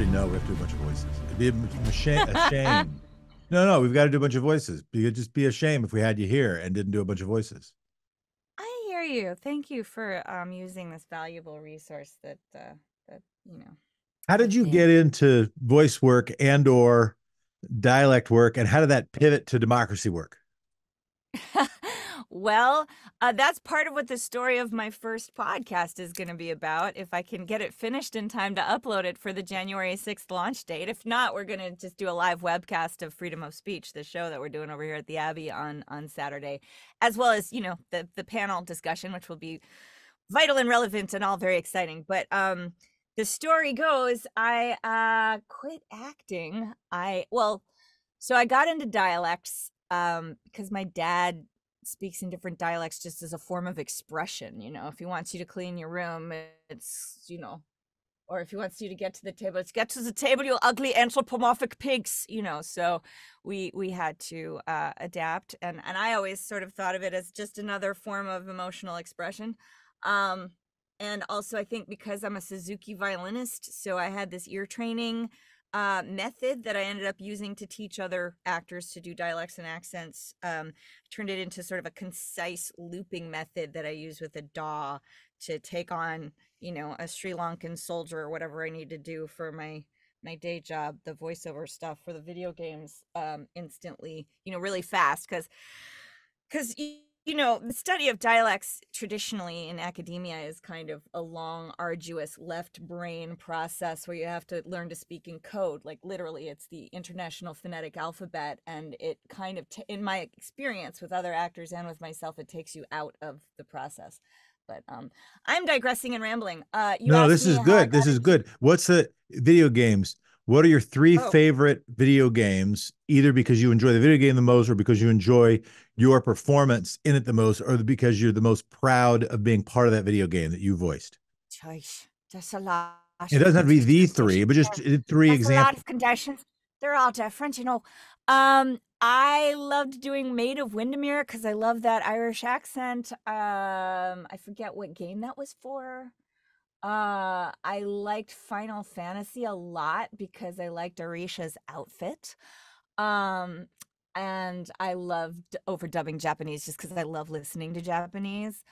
already know we have to do a bunch of voices. It'd be a, a shame. A shame. no, no, we've got to do a bunch of voices. It'd just be a shame if we had you here and didn't do a bunch of voices. I hear you. Thank you for um, using this valuable resource that uh, that you know. How did you get into voice work and or dialect work, and how did that pivot to democracy work? well, uh, that's part of what the story of my first podcast is going to be about. If I can get it finished in time to upload it for the January 6th launch date. If not, we're going to just do a live webcast of Freedom of Speech, the show that we're doing over here at the Abbey on on Saturday, as well as, you know, the the panel discussion which will be vital and relevant and all very exciting. But um the story goes I uh quit acting. I well, so I got into dialects um because my dad speaks in different dialects just as a form of expression you know? If he wants you to clean your room it's you know or if he wants you to get to the table it's get to the table you ugly anthropomorphic pigs you know? So we we had to uh, adapt and and i always sort of thought of it as just another form of emotional expression um and also i think because i'm a suzuki violinist so i had this ear training uh, method that I ended up using to teach other actors to do dialects and accents. Um, turned it into sort of a concise looping method that I use with a DAW to take on, you know, a Sri Lankan soldier or whatever I need to do for my my day job, the voiceover stuff for the video games, um, instantly, you know, really fast because because you know, the study of dialects traditionally in academia is kind of a long, arduous left brain process where you have to learn to speak in code. Like literally, it's the International Phonetic Alphabet. And it kind of, t- in my experience with other actors and with myself, it takes you out of the process. But um, I'm digressing and rambling. Uh, no, this is good. This is good. What's the video games? What are your three oh. favorite video games, either because you enjoy the video game the most or because you enjoy your performance in it the most or because you're the most proud of being part of that video game that you voiced? Choice. That's a lot. It doesn't have to be the three, but just three That's examples. A lot of conditions. They're all different, you know. Um, I loved doing Maid of Windermere because I love that Irish accent. Um, I forget what game that was for. Uh, I liked Final Fantasy a lot because I liked Arisha's outfit. Um, and I loved overdubbing Japanese just because I love listening to Japanese.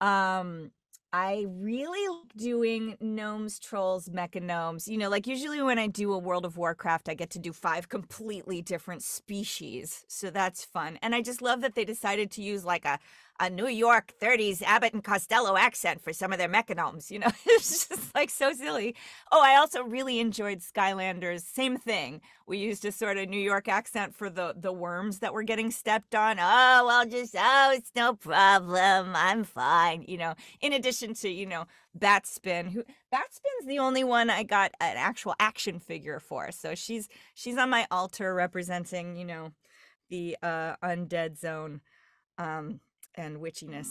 Um, I really like doing gnomes, trolls, mecha gnomes. You know, like usually when I do a World of Warcraft, I get to do five completely different species. So that's fun. And I just love that they decided to use like a a New York 30s Abbott and Costello accent for some of their mechagnomes. You know, it's just like so silly. Oh, I also really enjoyed Skylanders. Same thing. We used a sort of New York accent for the the worms that were getting stepped on. Oh, well, just oh, it's no problem. I'm fine. You know, in addition to you know Bat Spin, who Bat Spin's the only one I got an actual action figure for. So she's she's on my altar representing you know the uh undead zone. Um, and witchiness.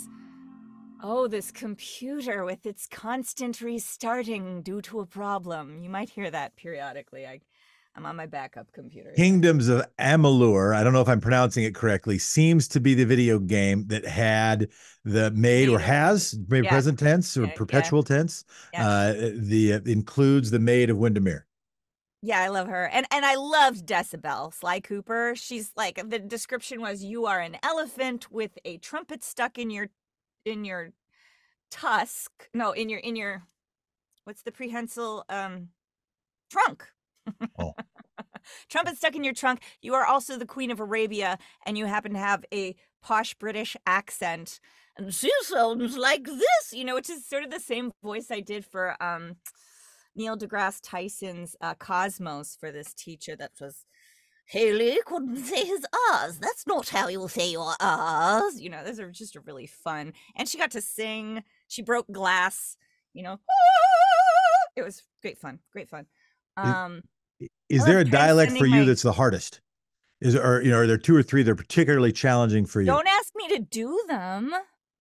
Oh, this computer with its constant restarting due to a problem. You might hear that periodically. I, I'm on my backup computer. Kingdoms of Amalur, I don't know if I'm pronouncing it correctly, seems to be the video game that had the made or has maybe yeah. present tense or yeah, perpetual yeah. tense. Uh, the uh, includes the maid of Windermere. Yeah, I love her. And and I loved Decibel, Sly Cooper. She's like the description was you are an elephant with a trumpet stuck in your in your tusk. No, in your in your what's the prehensile um trunk. Oh. trumpet stuck in your trunk. You are also the queen of Arabia and you happen to have a posh British accent. And she sounds like this, you know, which is sort of the same voice I did for um Neil deGrasse Tyson's uh, Cosmos for this teacher that was Haley couldn't say his R's. That's not how you will say your R's. You know, those are just really fun. And she got to sing. She broke glass. You know, it was great fun. Great fun. Um, is, is there a dialect for you my... that's the hardest? Is or you know, are there two or three that are particularly challenging for you? Don't ask me to do them.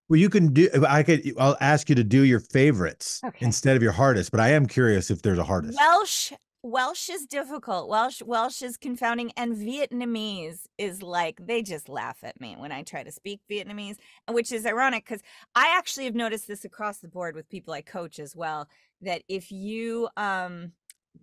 Well, you can do. I could. I'll ask you to do your favorites okay. instead of your hardest. But I am curious if there's a hardest. Welsh Welsh is difficult. Welsh Welsh is confounding and Vietnamese is like they just laugh at me when I try to speak Vietnamese, which is ironic cuz I actually have noticed this across the board with people I coach as well that if you um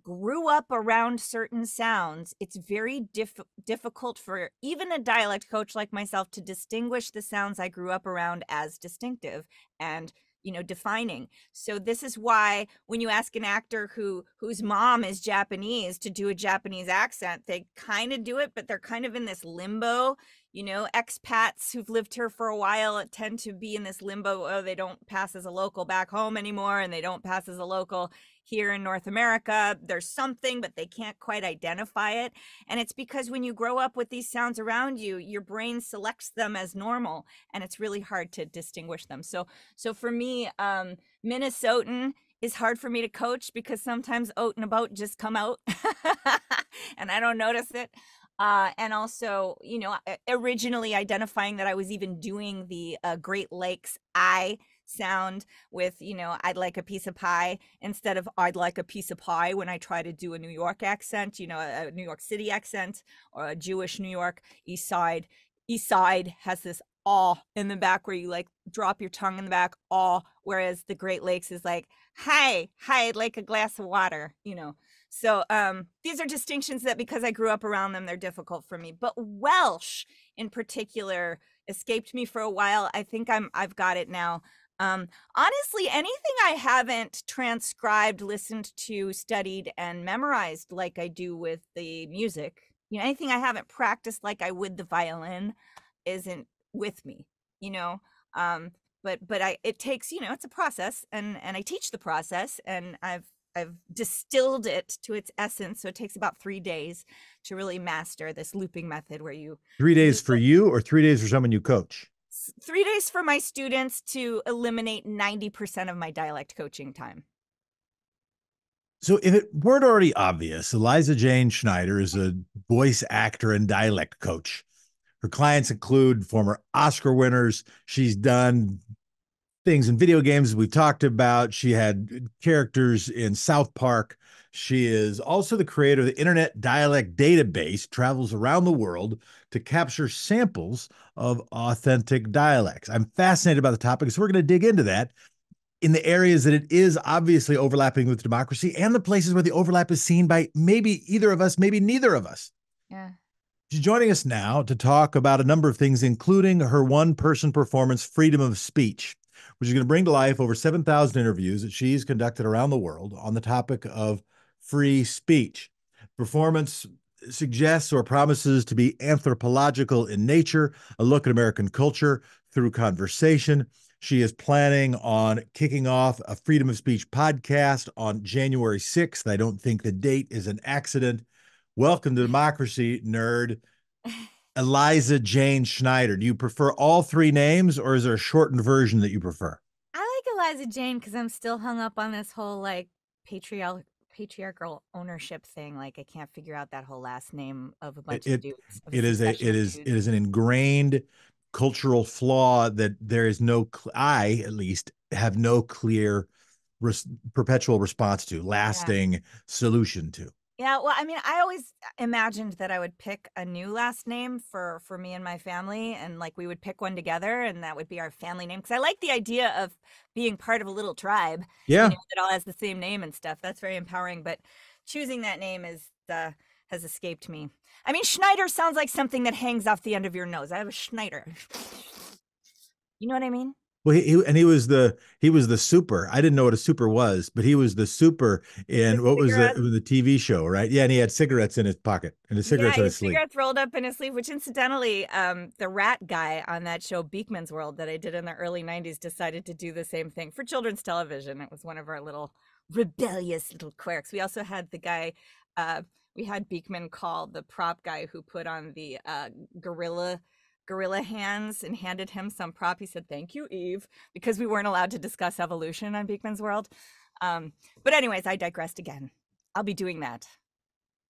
grew up around certain sounds, it's very diff- difficult for even a dialect coach like myself to distinguish the sounds I grew up around as distinctive and you know defining. So this is why when you ask an actor who whose mom is japanese to do a japanese accent they kind of do it but they're kind of in this limbo you know expats who've lived here for a while tend to be in this limbo oh they don't pass as a local back home anymore and they don't pass as a local here in North America. There's something, but they can't quite identify it. And it's because when you grow up with these sounds around you, your brain selects them as normal and it's really hard to distinguish them. So so for me, um, Minnesotan is hard for me to coach because sometimes oat and about just come out and I don't notice it. Uh, and also, you know, originally identifying that I was even doing the uh, Great Lakes I sound with, you know, I'd like a piece of pie instead of I'd like a piece of pie when I try to do a New York accent, you know, a New York City accent or a Jewish New York East Side. East Side has this awe in the back where you like drop your tongue in the back, awe, whereas the Great Lakes is like, hi, hi, I'd like a glass of water, you know. So um, these are distinctions that because I grew up around them, they're difficult for me. But Welsh in particular escaped me for a while. I think I'm I've got it now. Um, honestly, anything I haven't transcribed, listened to, studied, and memorized like I do with the music, you know, anything I haven't practiced like I would the violin isn't with me, you know. Um, but but I it takes, you know, it's a process and and I teach the process and I've I've distilled it to its essence. So it takes about three days to really master this looping method where you three days for you or three days for someone you coach? Three days for my students to eliminate 90% of my dialect coaching time. So, if it weren't already obvious, Eliza Jane Schneider is a voice actor and dialect coach. Her clients include former Oscar winners. She's done things in video games we've talked about. She had characters in South Park. She is also the creator of the Internet Dialect Database, travels around the world to capture samples of authentic dialects. I'm fascinated by the topic, so we're going to dig into that in the areas that it is obviously overlapping with democracy and the places where the overlap is seen by maybe either of us, maybe neither of us. Yeah. She's joining us now to talk about a number of things, including her one person performance, Freedom of Speech, which is going to bring to life over 7,000 interviews that she's conducted around the world on the topic of free speech. Performance suggests or promises to be anthropological in nature, a look at American culture through conversation. She is planning on kicking off a freedom of speech podcast on January 6th. I don't think the date is an accident. Welcome to democracy, nerd. Eliza Jane Schneider. Do you prefer all three names or is there a shortened version that you prefer? I like Eliza Jane because I'm still hung up on this whole like patriarchal patriarchal ownership thing. Like I can't figure out that whole last name of a bunch it, of dudes. Of it is a it is dudes. it is an ingrained cultural flaw that there is no I at least have no clear res, perpetual response to, lasting yeah. solution to. Yeah, well, I mean, I always imagined that I would pick a new last name for for me and my family, and like we would pick one together, and that would be our family name. Because I like the idea of being part of a little tribe. Yeah, you know, that all has the same name and stuff. That's very empowering. But choosing that name is uh, has escaped me. I mean, Schneider sounds like something that hangs off the end of your nose. I have a Schneider. You know what I mean? Well, he, he, and he was the he was the super. I didn't know what a super was, but he was the super in what was the, the TV show, right? Yeah, and he had cigarettes in his pocket and his cigarettes yeah, his sleeve. Cigarettes rolled up in his sleeve. Which, incidentally, um, the rat guy on that show, Beakman's World, that I did in the early '90s, decided to do the same thing for children's television. It was one of our little rebellious little quirks. We also had the guy. Uh, we had Beakman call the prop guy who put on the uh, gorilla gorilla hands and handed him some prop. He said, Thank you, Eve, because we weren't allowed to discuss evolution on Beakman's World. Um, but, anyways, I digressed again. I'll be doing that.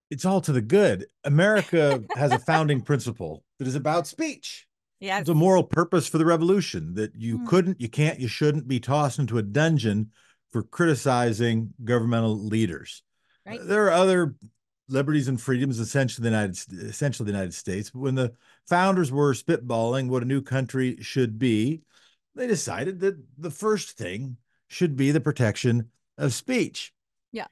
It's all to the good. America has a founding principle that is about speech. Yeah. It's a moral purpose for the revolution that you mm. couldn't, you can't, you shouldn't be tossed into a dungeon for criticizing governmental leaders. Right. There are other liberties and freedoms essentially the United essentially the United States. But when the founders were spitballing what a new country should be, they decided that the first thing should be the protection of speech. Yeah.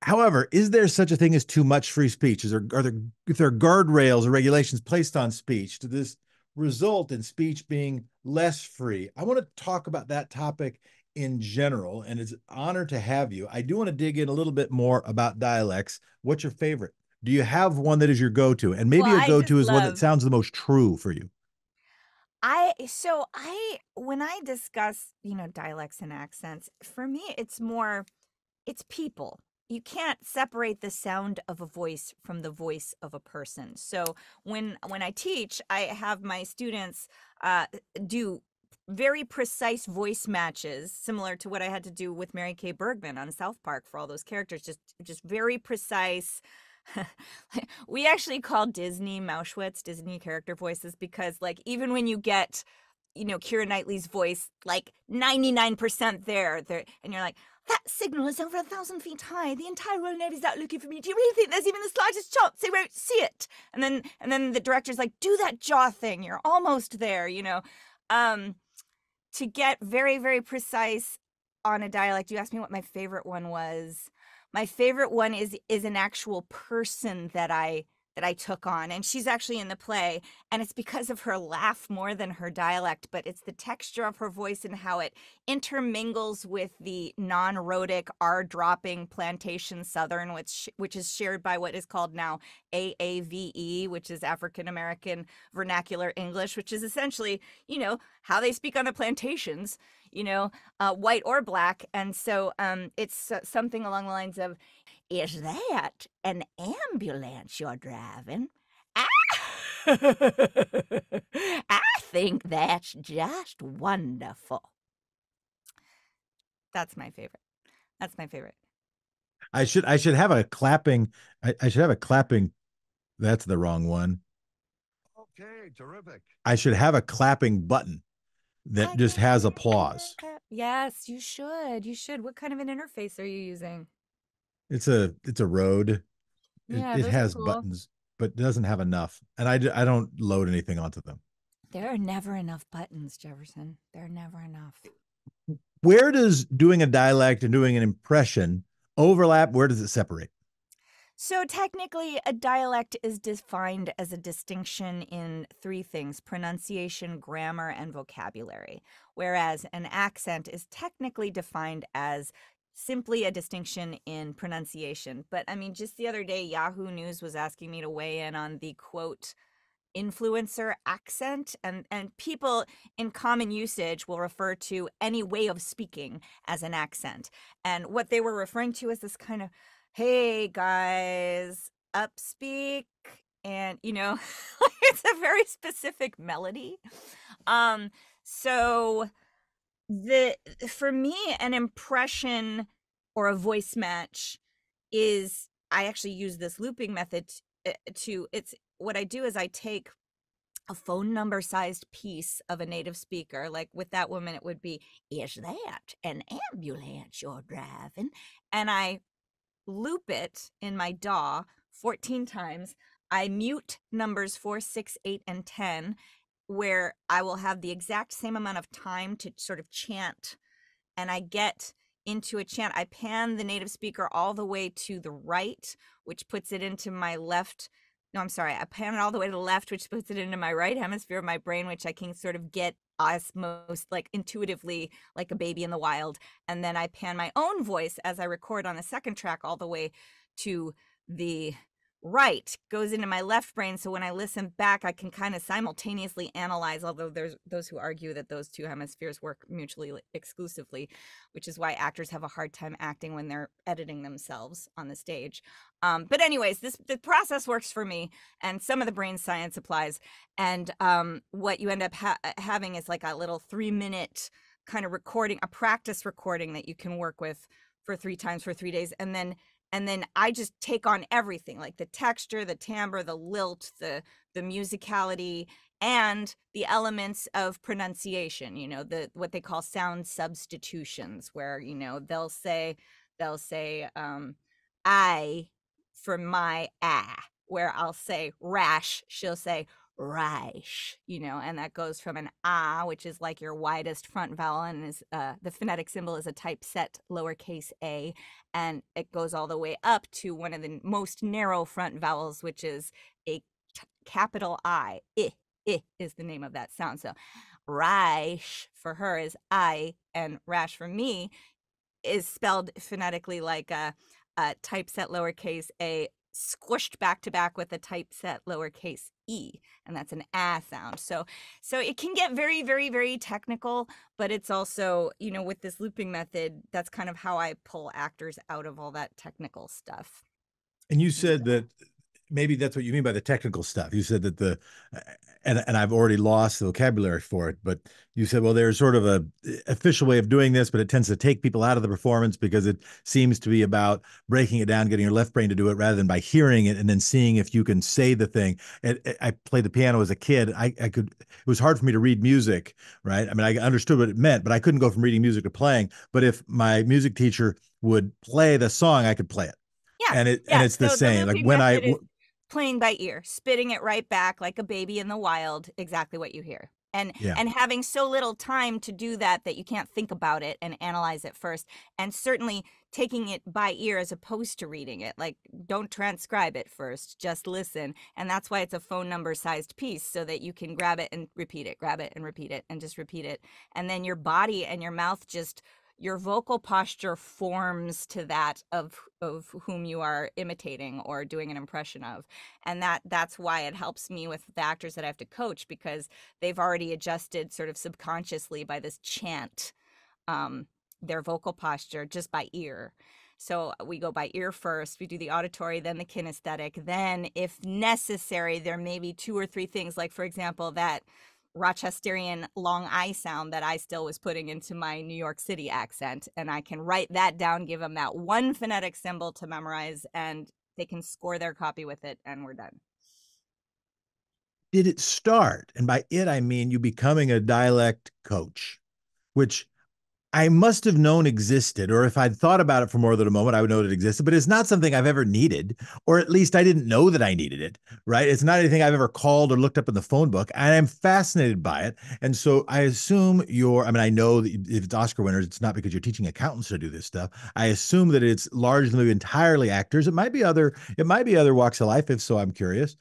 However, is there such a thing as too much free speech? Is there are there if there are guardrails or regulations placed on speech? Does this result in speech being less free? I want to talk about that topic in general, and it's an honor to have you. I do want to dig in a little bit more about dialects. What's your favorite? Do you have one that is your go-to? And maybe Well, your go-to is just one that sounds the most true for you. I so I when I discuss, you know, dialects and accents, for me it's more it's people. You can't separate the sound of a voice from the voice of a person. So when when I teach, I have my students uh, do very precise voice matches, similar to what I had to do with Mary Kay Bergman on South Park for all those characters. Just just very precise. we actually call Disney Mauschwitz Disney character voices because like even when you get you know Keira Knightley's voice like 99% there there and you're like that signal is over a thousand feet high the entire Royal Navy's out looking for me do you really think there's even the slightest chance they won't see it and then and then the director's like do that jaw thing you're almost there you know um to get very very precise on a dialect you asked me what my favorite one was. My favorite one is is an actual person that I that I took on and she's actually in the play and it's because of her laugh more than her dialect but it's the texture of her voice and how it intermingles with the non-rhotic r dropping plantation southern which which is shared by what is called now AAVE which is African American vernacular English which is essentially you know how they speak on the plantations you know uh, white or black and so um it's uh, something along the lines of is that an ambulance you're driving? Ah! I think that's just wonderful. That's my favorite. That's my favorite. I should I should have a clapping. I, I should have a clapping. That's the wrong one. Okay, terrific. I should have a clapping button that just has applause. Yes, you should. You should. What kind of an interface are you using? It's a it's a road. It, Yeah, it those has cool. buttons, but doesn't have enough. And I I don't load anything onto them. There are never enough buttons, Jefferson. There are never enough. Where does doing a dialect and doing an impression overlap? Where does it separate? So, technically, a dialect is defined as a distinction in three things pronunciation, grammar, and vocabulary, whereas an accent is technically defined as simply a distinction in pronunciation. But I mean, just the other day, Yahoo News was asking me to weigh in on the quote, influencer accent and and people in common usage will refer to any way of speaking as an accent and what they were referring to is this kind of hey guys upspeak and you know it's a very specific melody um so the for me an impression or a voice match is i actually use this looping method uh, to it's what i do is i take a phone number sized piece of a native speaker like with that woman it would be is that an ambulance you're driving and i loop it in my DAW 14 times. I mute numbers 4, 6, 8, and 10, where I will have the exact same amount of time to sort of chant. And I get into a chant. I pan the native speaker all the way to the right, which puts it into my left. No, I'm sorry. I pan it all the way to the left, which puts it into my right hemisphere of my brain, which I can sort of get osmos like intuitively like a baby in the wild and then I pan my own voice as I record on the second track all the way to the right goes into my left brain so when I listen back I can kind of simultaneously analyze although there's those who argue that those two hemispheres work mutually exclusively which is why actors have a hard time acting when they're editing themselves on the stage. Um, but anyways this the process works for me and some of the brain science applies and um, what you end up ha- having is like a little three minute kind of recording a practice recording that you can work with for three times for three days and then and then i just take on everything like the texture the timbre the lilt the the musicality and the elements of pronunciation you know the what they call sound substitutions where you know they'll say they'll say um I for my ah, where I'll say rash, she'll say Reich, you know, and that goes from an ah, which is like your widest front vowel, and is uh, the phonetic symbol is a typeset lowercase a, and it goes all the way up to one of the most narrow front vowels, which is a capital I. I, I is the name of that sound. So Reich for her is I, and Rash for me is spelled phonetically like a, a typeset lowercase a squished back to back with a typeset lowercase e and that's an ah sound so so it can get very very very technical but it's also you know with this looping method that's kind of how i pull actors out of all that technical stuff and you said that maybe that's what you mean by the technical stuff. You said that the, and and I've already lost the vocabulary for it, but you said, well, there's sort of a eh, official way of doing this, but it tends to take people out of the performance because it seems to be about breaking it down, getting your left brain to do it rather than by hearing it and then seeing if you can say the thing. And eh, I played the piano as a kid. I, I could, it was hard for me to read music, right? I mean, I understood what it meant, but I couldn't go from reading music to playing. But if my music teacher would play the song, I could play it. Yeah. And it yeah. and it's the so same. The like when I playing by ear, spitting it right back like a baby in the wild, exactly what you hear. And Yeah. and having so little time to do that that you can't think about it and analyze it first. And certainly taking it by ear as opposed to reading it. Like don't transcribe it first, just listen. And that's why it's a phone number sized piece so that you can grab it and repeat it, grab it and repeat it and just repeat it. And then your body and your mouth just your vocal posture forms to that of of whom you are imitating or doing an impression of and that that's why it helps me with the actors that i have to coach because they've already adjusted sort of subconsciously by this chant um, their vocal posture just by ear. So we go by ear first we do the auditory then the kinesthetic then if necessary there may be two or three things like for example that Rochesterian long I sound that I still was putting into my New York City accent. And I can write that down, give them that one phonetic symbol to memorize, and they can score their copy with it, and we're done. did it start? And by it, I mean you becoming a dialect coach, which I must have known existed, or if I'd thought about it for more than a moment, I would know it existed, but it's not something I've ever needed, or at least I didn't know that I needed it, right? It's not anything I've ever called or looked up in the phone book, and I'm fascinated by it. And so I assume you're, I mean, I know that if it's Oscar winners, it's not because you're teaching accountants to do this stuff. I assume that it's largely entirely actors. It might be other, it might be other walks of life. If so, I'm curious.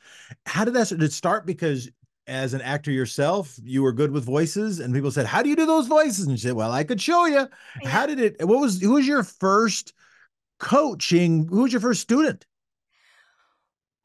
How did that did it start? Because as an actor yourself, you were good with voices, and people said, "How do you do those voices?" And you said, "Well, I could show you." How did it? What was who was your first coaching? Who was your first student?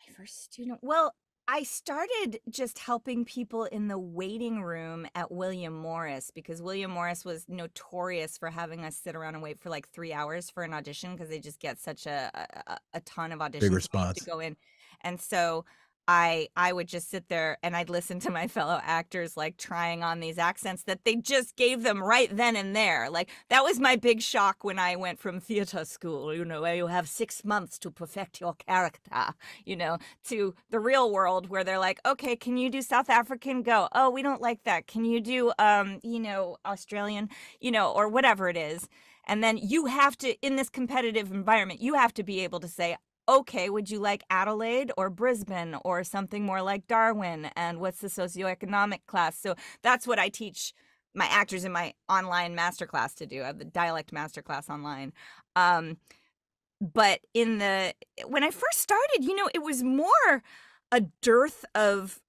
My first student. Well, I started just helping people in the waiting room at William Morris because William Morris was notorious for having us sit around and wait for like three hours for an audition because they just get such a a, a ton of auditions Big and you have response. to go in. And so I I would just sit there and I'd listen to my fellow actors like trying on these accents that they just gave them right then and there. Like that was my big shock when I went from theater school, you know, where you have 6 months to perfect your character, you know, to the real world where they're like, "Okay, can you do South African? Go. Oh, we don't like that. Can you do um, you know, Australian, you know, or whatever it is." And then you have to, in this competitive environment, you have to be able to say, okay, would you like Adelaide or Brisbane or something more like Darwin? And what's the socioeconomic class? So that's what I teach my actors in my online masterclass to do. I have the dialect masterclass online. Um, but in the when I first started, you know, it was more a dearth of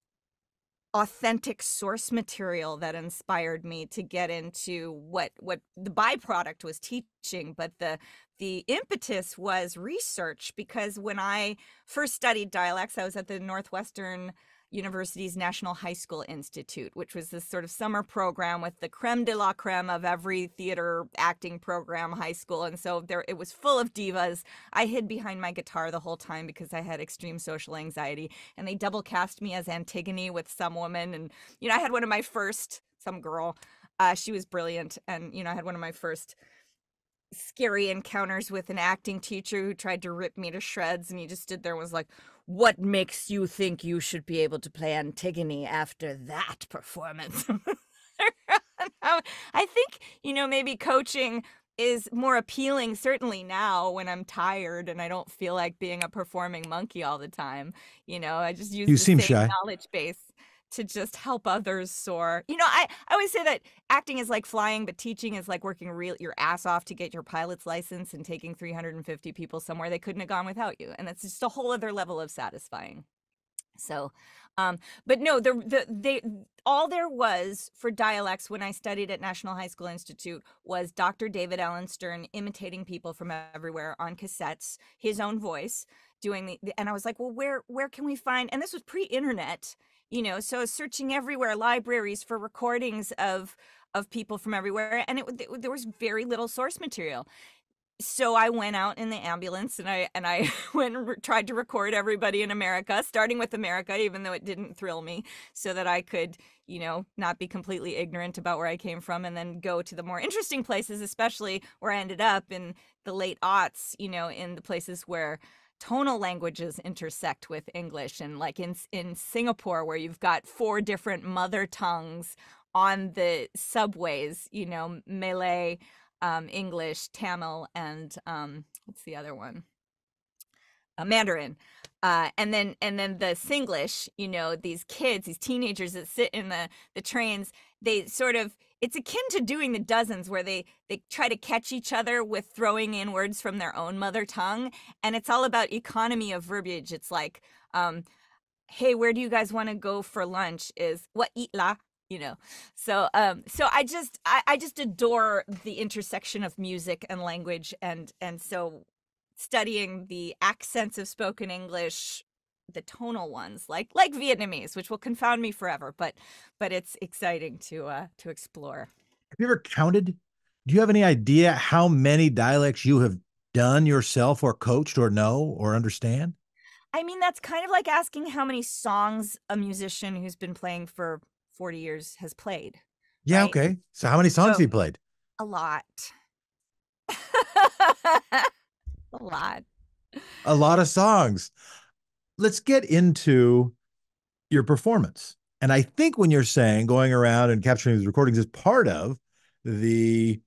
authentic source material that inspired me to get into what what the byproduct was teaching but the the impetus was research because when i first studied dialects i was at the northwestern university's national high school institute which was this sort of summer program with the creme de la creme of every theater acting program high school and so there it was full of divas i hid behind my guitar the whole time because i had extreme social anxiety and they double cast me as Antigone with some woman. And, you know, I had one of my first, some girl, uh, she was brilliant. And, you know, I had one of my first scary encounters with an acting teacher who tried to rip me to shreds. And he just stood there and was like, What makes you think you should be able to play Antigone after that performance? Um, I think, you know, maybe coaching is more appealing certainly now when I'm tired and I don't feel like being a performing monkey all the time. You know, I just use You the seem same shy. knowledge base to just help others soar. You know, I, I always say that acting is like flying, but teaching is like working real your ass off to get your pilot's license and taking 350 people somewhere they couldn't have gone without you. And that's just a whole other level of satisfying. So, um, but no, the the they all there was for dialects when I studied at National High School Institute was Dr. David Alan Stern imitating people from everywhere on cassettes, his own voice doing the, the and I was like, well, where where can we find? And this was pre-internet, you know, so searching everywhere, libraries for recordings of of people from everywhere, and it, it there was very little source material. So I went out in the ambulance and I and I went and re- tried to record everybody in America, starting with America, even though it didn't thrill me, so that I could, you know, not be completely ignorant about where I came from, and then go to the more interesting places, especially where I ended up in the late aughts, you know, in the places where tonal languages intersect with English, and like in in Singapore, where you've got four different mother tongues on the subways, you know, Malay um, English, Tamil, and um, what's the other one? Uh, Mandarin. Uh, and then and then the Singlish, you know, these kids, these teenagers that sit in the the trains, they sort of it's akin to doing the dozens where they they try to catch each other with throwing in words from their own mother tongue, and it's all about economy of verbiage. It's like, um, hey, where do you guys want to go for lunch? Is what eat la you know so um so i just I, I just adore the intersection of music and language and and so studying the accents of spoken english the tonal ones like like vietnamese which will confound me forever but but it's exciting to uh to explore Have you ever counted? Do you have any idea how many dialects you have done yourself or coached or know or understand? i mean that's kind of like asking how many songs a musician who's been playing for 40 years has played Yeah, Right. okay. So how many songs have you played? a lot a lot A lot of songs. Let's get into your performance. And I think when you're saying going around and capturing these recordings is part of the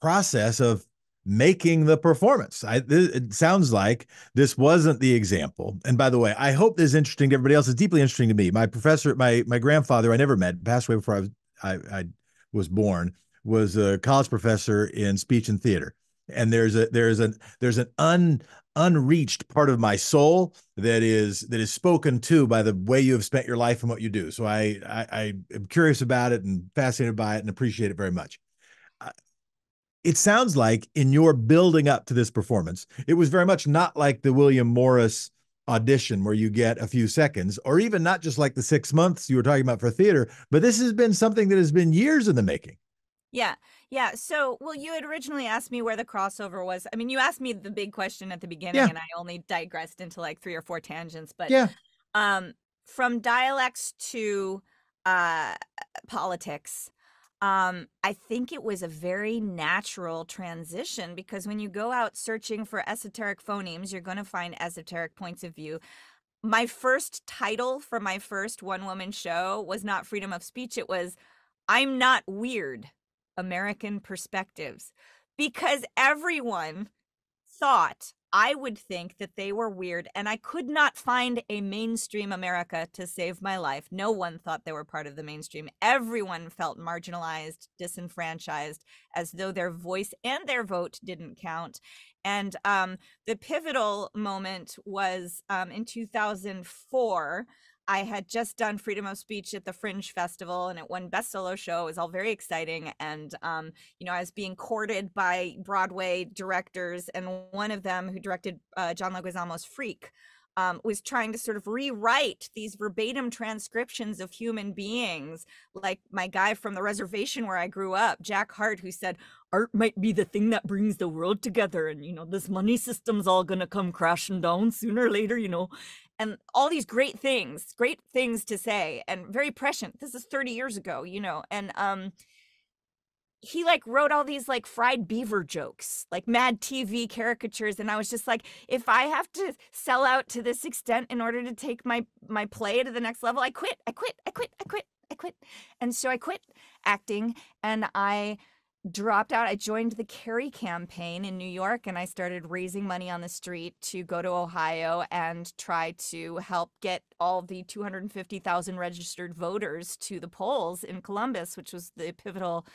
process of making the performance. I it sounds like this wasn't the example. And by the way, I hope this is interesting to everybody else. It's deeply interesting to me. My professor, my my grandfather, I never met, passed away before I was I, I was born, was a college professor in speech and theater. And there's a there's an there's an un unreached part of my soul that is that is spoken to by the way you have spent your life and what you do. So I I, I am curious about it and fascinated by it and appreciate it very much. Uh, It sounds like in your building up to this performance, it was very much not like the William Morris audition where you get a few seconds, or even not just like the six months you were talking about for theater, but this has been something that has been years in the making. Yeah. Yeah. So, well, you had originally asked me where the crossover was. I mean, you asked me the big question at the beginning Yeah. and I only digressed into like three or four tangents, but Yeah. um from dialects to uh politics, um I think it was a very natural transition because when you go out searching for esoteric phonemes, you're going to find esoteric points of view. My first title for my first one woman show was not freedom of speech, it was I'm not weird. American perspectives because everyone thought I would think that they were weird and I could not find a mainstream America to save my life. No one thought they were part of the mainstream. Everyone felt marginalized, disenfranchised, as though their voice and their vote didn't count. And um, the pivotal moment was um, in 2004. I had just done Freedom of Speech at the Fringe Festival and it won Best Solo Show. It was all very exciting. And, um, you know, I was being courted by Broadway directors, and one of them who directed uh, John Leguizamo's Freak um, was trying to sort of rewrite these verbatim transcriptions of human beings, like my guy from the reservation where I grew up, Jack Hart, who said, Art might be the thing that brings the world together. And, you know, this money system's all going to come crashing down sooner or later, you know and all these great things great things to say and very prescient this is 30 years ago you know and um he like wrote all these like fried beaver jokes like mad tv caricatures and i was just like if i have to sell out to this extent in order to take my my play to the next level i quit i quit i quit i quit i quit. And so i quit acting and i dropped out. I joined the Kerry campaign in New York and I started raising money on the street to go to Ohio and try to help get all the 250,000 registered voters to the polls in Columbus, which was the pivotal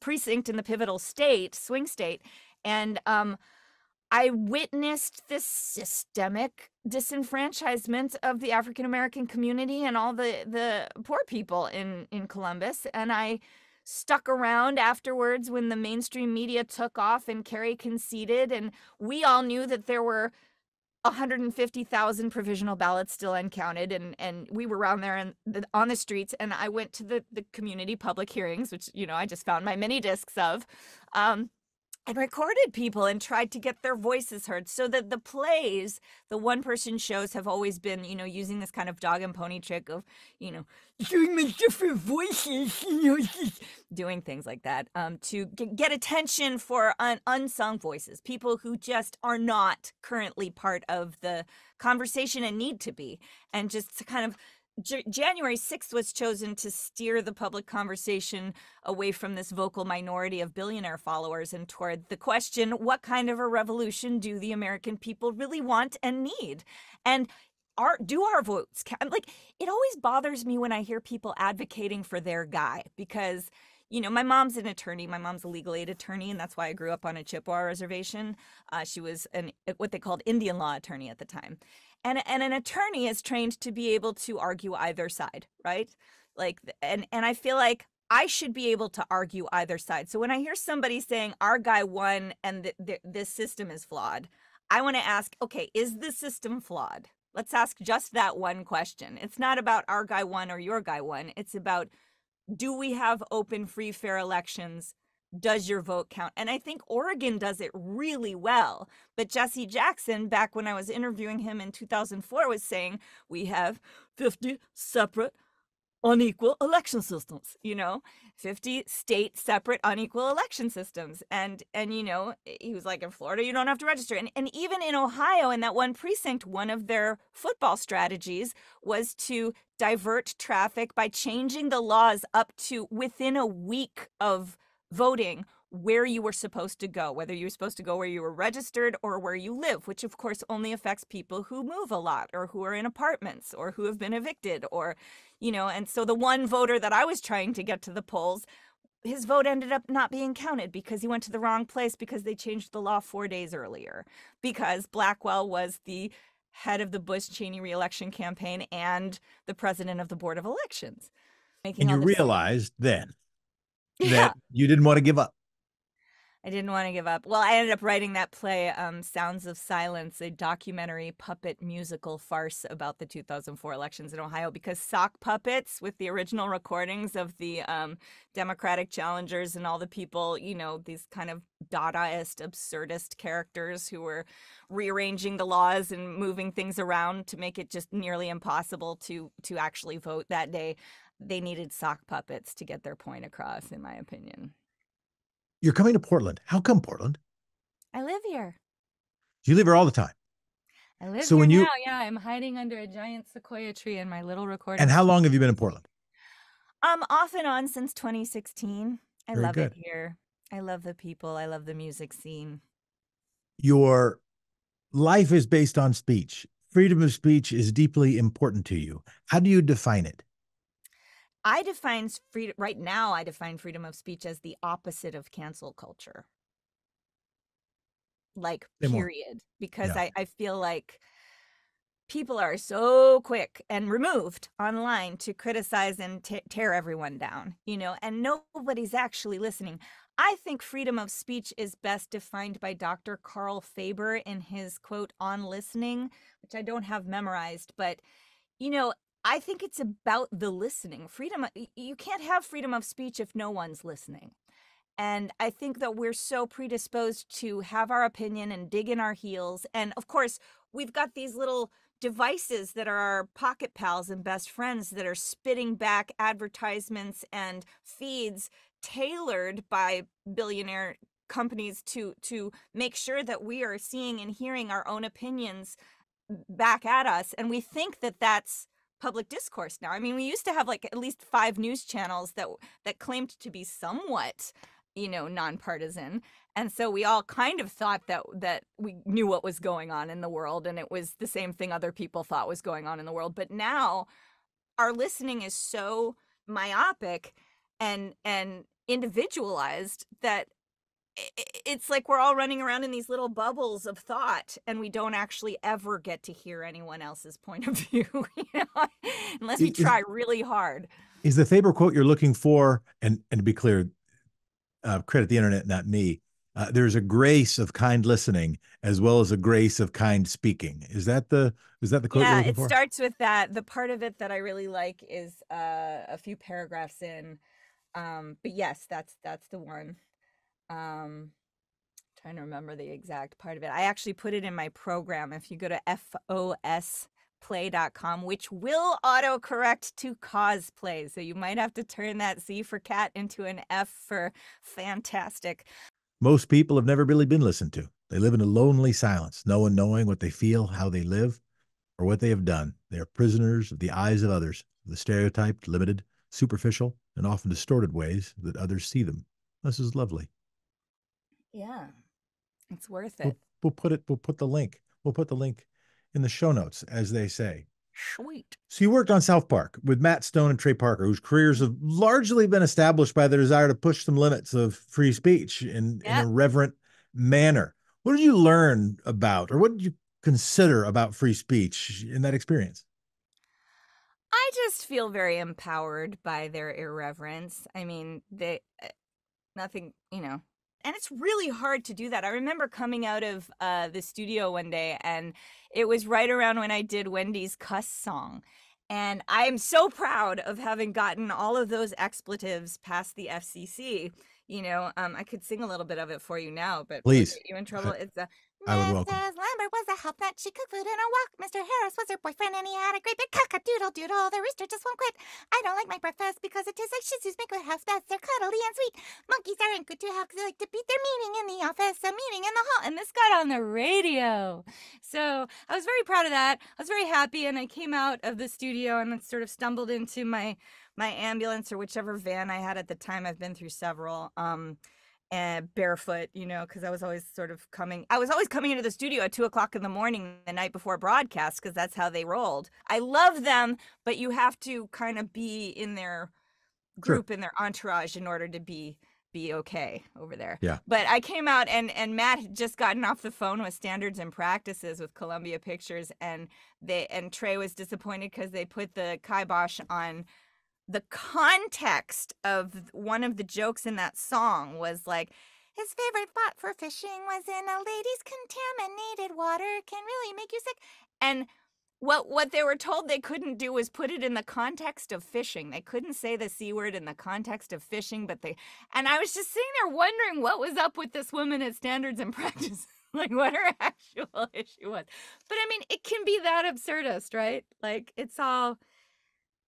precinct in the pivotal state, swing state. And um, I witnessed this systemic disenfranchisement of the African American community and all the the poor people in in Columbus and I stuck around afterwards when the mainstream media took off and Kerry conceded. And we all knew that there were 150,000 provisional ballots still uncounted and and we were around there and the, on the streets and I went to the the community public hearings which you know I just found my mini discs of um and recorded people and tried to get their voices heard so that the plays the one person shows have always been you know using this kind of dog and pony trick of you know doing my different voices you know doing things like that um, to get attention for un- unsung voices people who just are not currently part of the conversation and need to be and just to kind of J- January 6th was chosen to steer the public conversation away from this vocal minority of billionaire followers and toward the question what kind of a revolution do the American people really want and need? And are do our votes count? Like it always bothers me when I hear people advocating for their guy because you know, my mom's an attorney. My mom's a legal aid attorney, and that's why I grew up on a Chippewa reservation. Uh, she was an what they called Indian law attorney at the time, and and an attorney is trained to be able to argue either side right? Like and and i feel like i should be able to argue either side. So when i hear somebody saying our guy won and th- th- this system is flawed i want to ask okay is the system flawed? Let's ask just that one question. It's not about our guy won or your guy won. It's about do we have open free fair elections does your vote count? And I think Oregon does it really well. But Jesse Jackson, back when I was interviewing him in 2004, was saying we have 50 separate unequal election systems you know 50 state separate unequal election systems and and you know he was like in florida you don't have to register and, and even in ohio in that one precinct one of their football strategies was to divert traffic by changing the laws up to within a week of voting where you were supposed to go, whether you were supposed to go where you were registered or where you live, which of course only affects people who move a lot or who are in apartments or who have been evicted or, you know, and so the one voter that I was trying to get to the polls, his vote ended up not being counted because he went to the wrong place because they changed the law four days earlier because Blackwell was the head of the Bush Cheney reelection campaign and the president of the Board of Elections. and you realized then that yeah. you didn't want to give up. I didn't want to give up. Well, I ended up writing that play, um, Sounds of Silence, a documentary puppet musical farce about the 2004 elections in Ohio, because sock puppets with the original recordings of the um, Democratic challengers and all the people, you know, these kind of Dadaist, absurdist characters who were rearranging the laws and moving things around to make it just nearly impossible to to actually vote that day. They needed sock puppets to get their point across, in my opinion. You're coming to Portland. How come Portland? I live here. You live here all the time. I live So here when you- now. Yeah, I'm hiding under a giant sequoia tree in my little recording. And how long have you been in Portland? Um, off and on since 2016. I Very love good. it here. I love the people. I love the music scene. Your life is based on speech. Freedom of speech is deeply important to you. How do you define it? I define freedom right now. I define freedom of speech as the opposite of cancel culture. Like period, because Yeah. I I feel like people are so quick and removed online to criticize and t- tear everyone down, you know, and nobody's actually listening. I think freedom of speech is best defined by Dr. Carl Faber in his quote on listening, which I don't have memorized, but you know, I think it's about the listening. Freedom you can't have freedom of speech if no one's listening. And I think that we're so predisposed to have our opinion and dig in our heels. And of course, we've got these little devices that are our pocket pals and best friends that are spitting back advertisements and feeds tailored by billionaire companies to to make sure that we are seeing and hearing our own opinions back at us and we think that that's public discourse now i mean we used to have like at least five news channels that that claimed to be somewhat you know, nonpartisan. And so we all kind of thought that that we knew what was going on in the world and it was the same thing other people thought was going on in the world. But now our listening is so myopic and and individualized that it's like we're all running around in these little bubbles of thought and we don't actually ever get to hear anyone else's point of view you know unless we try really hard. Is the faber quote you're looking for and and to be clear uh, credit the internet not me uh, there's a grace of kind listening as well as a grace of kind speaking. Is that the is that the quote yeah it for? starts with that. The part of it that i really like is uh, a few paragraphs in um but yes that's that's the one um trying to remember the exact part of it. I actually put it in my program. If you go to fosplay.com which will autocorrect to cosplay. So you might have to turn that Z for cat into an f for fantastic. Most people have never really been listened to. They live in a lonely silence no one knowing what they feel how they live or what they have done. They are prisoners of the eyes of others the stereotyped limited superficial and often distorted ways that others see them. This is lovely yeah. It's worth We'll, it. we'll put it. We'll put the link. We'll put the link in the show notes, as they say. Sweet. So you worked on South Park with Matt Stone and Trey Parker, whose careers have largely been established by their desire to push some limits of free speech in, in a reverent manner. What did you learn about, or what did you consider about free speech in that experience? I just feel very empowered by their irreverence. I mean, they eh, nothing, you know, and it's really hard to do that. I remember coming out of uh, the studio one day, and it was right around when I did Wendy's cuss song. And I am so proud of having gotten all of those expletives past the FCC. You know, um, I could sing a little bit of it for you now, but please, you in trouble. It's a I would welcome. Mrs. Lambert was a help nut. She cooked food in a walk. Mr. Harris was her boyfriend, and he had a great big cock a doodle doodle. The rooster just won't quit. I don't like my breakfast because it tastes like shih tzus make with house pets. They're cuddly and sweet. Monkeys aren't good to have because they like to beat their meeting in the office, a meeting in the hall. And this got on the radio. So I was very proud of that. I was very happy, and I came out of the studio and then sort of stumbled into my my ambulance or whichever van I had at the time. I've been through several. Um, and barefoot, you know, because I was always sort of coming. I was always coming into the studio at two o'clock in the morning the night before broadcast because that's how they rolled. I love them, but you have to kind of be in their group sure. in their entourage in order to be be okay over there. Yeah. But I came out and and Matt had just gotten off the phone with standards and practices with Columbia Pictures and they and Trey was disappointed because they put the kibosh on the context of one of the jokes in that song was like his favorite spot for fishing was in a lady's contaminated water can really make you sick and what what they were told they couldn't do was put it in the context of fishing. They couldn't say the c word in the context of fishing, but they and I was just sitting there wondering what was up with this woman at standards and practice, like what her actual issue was. But I mean, it can be that absurdist, right? Like it's all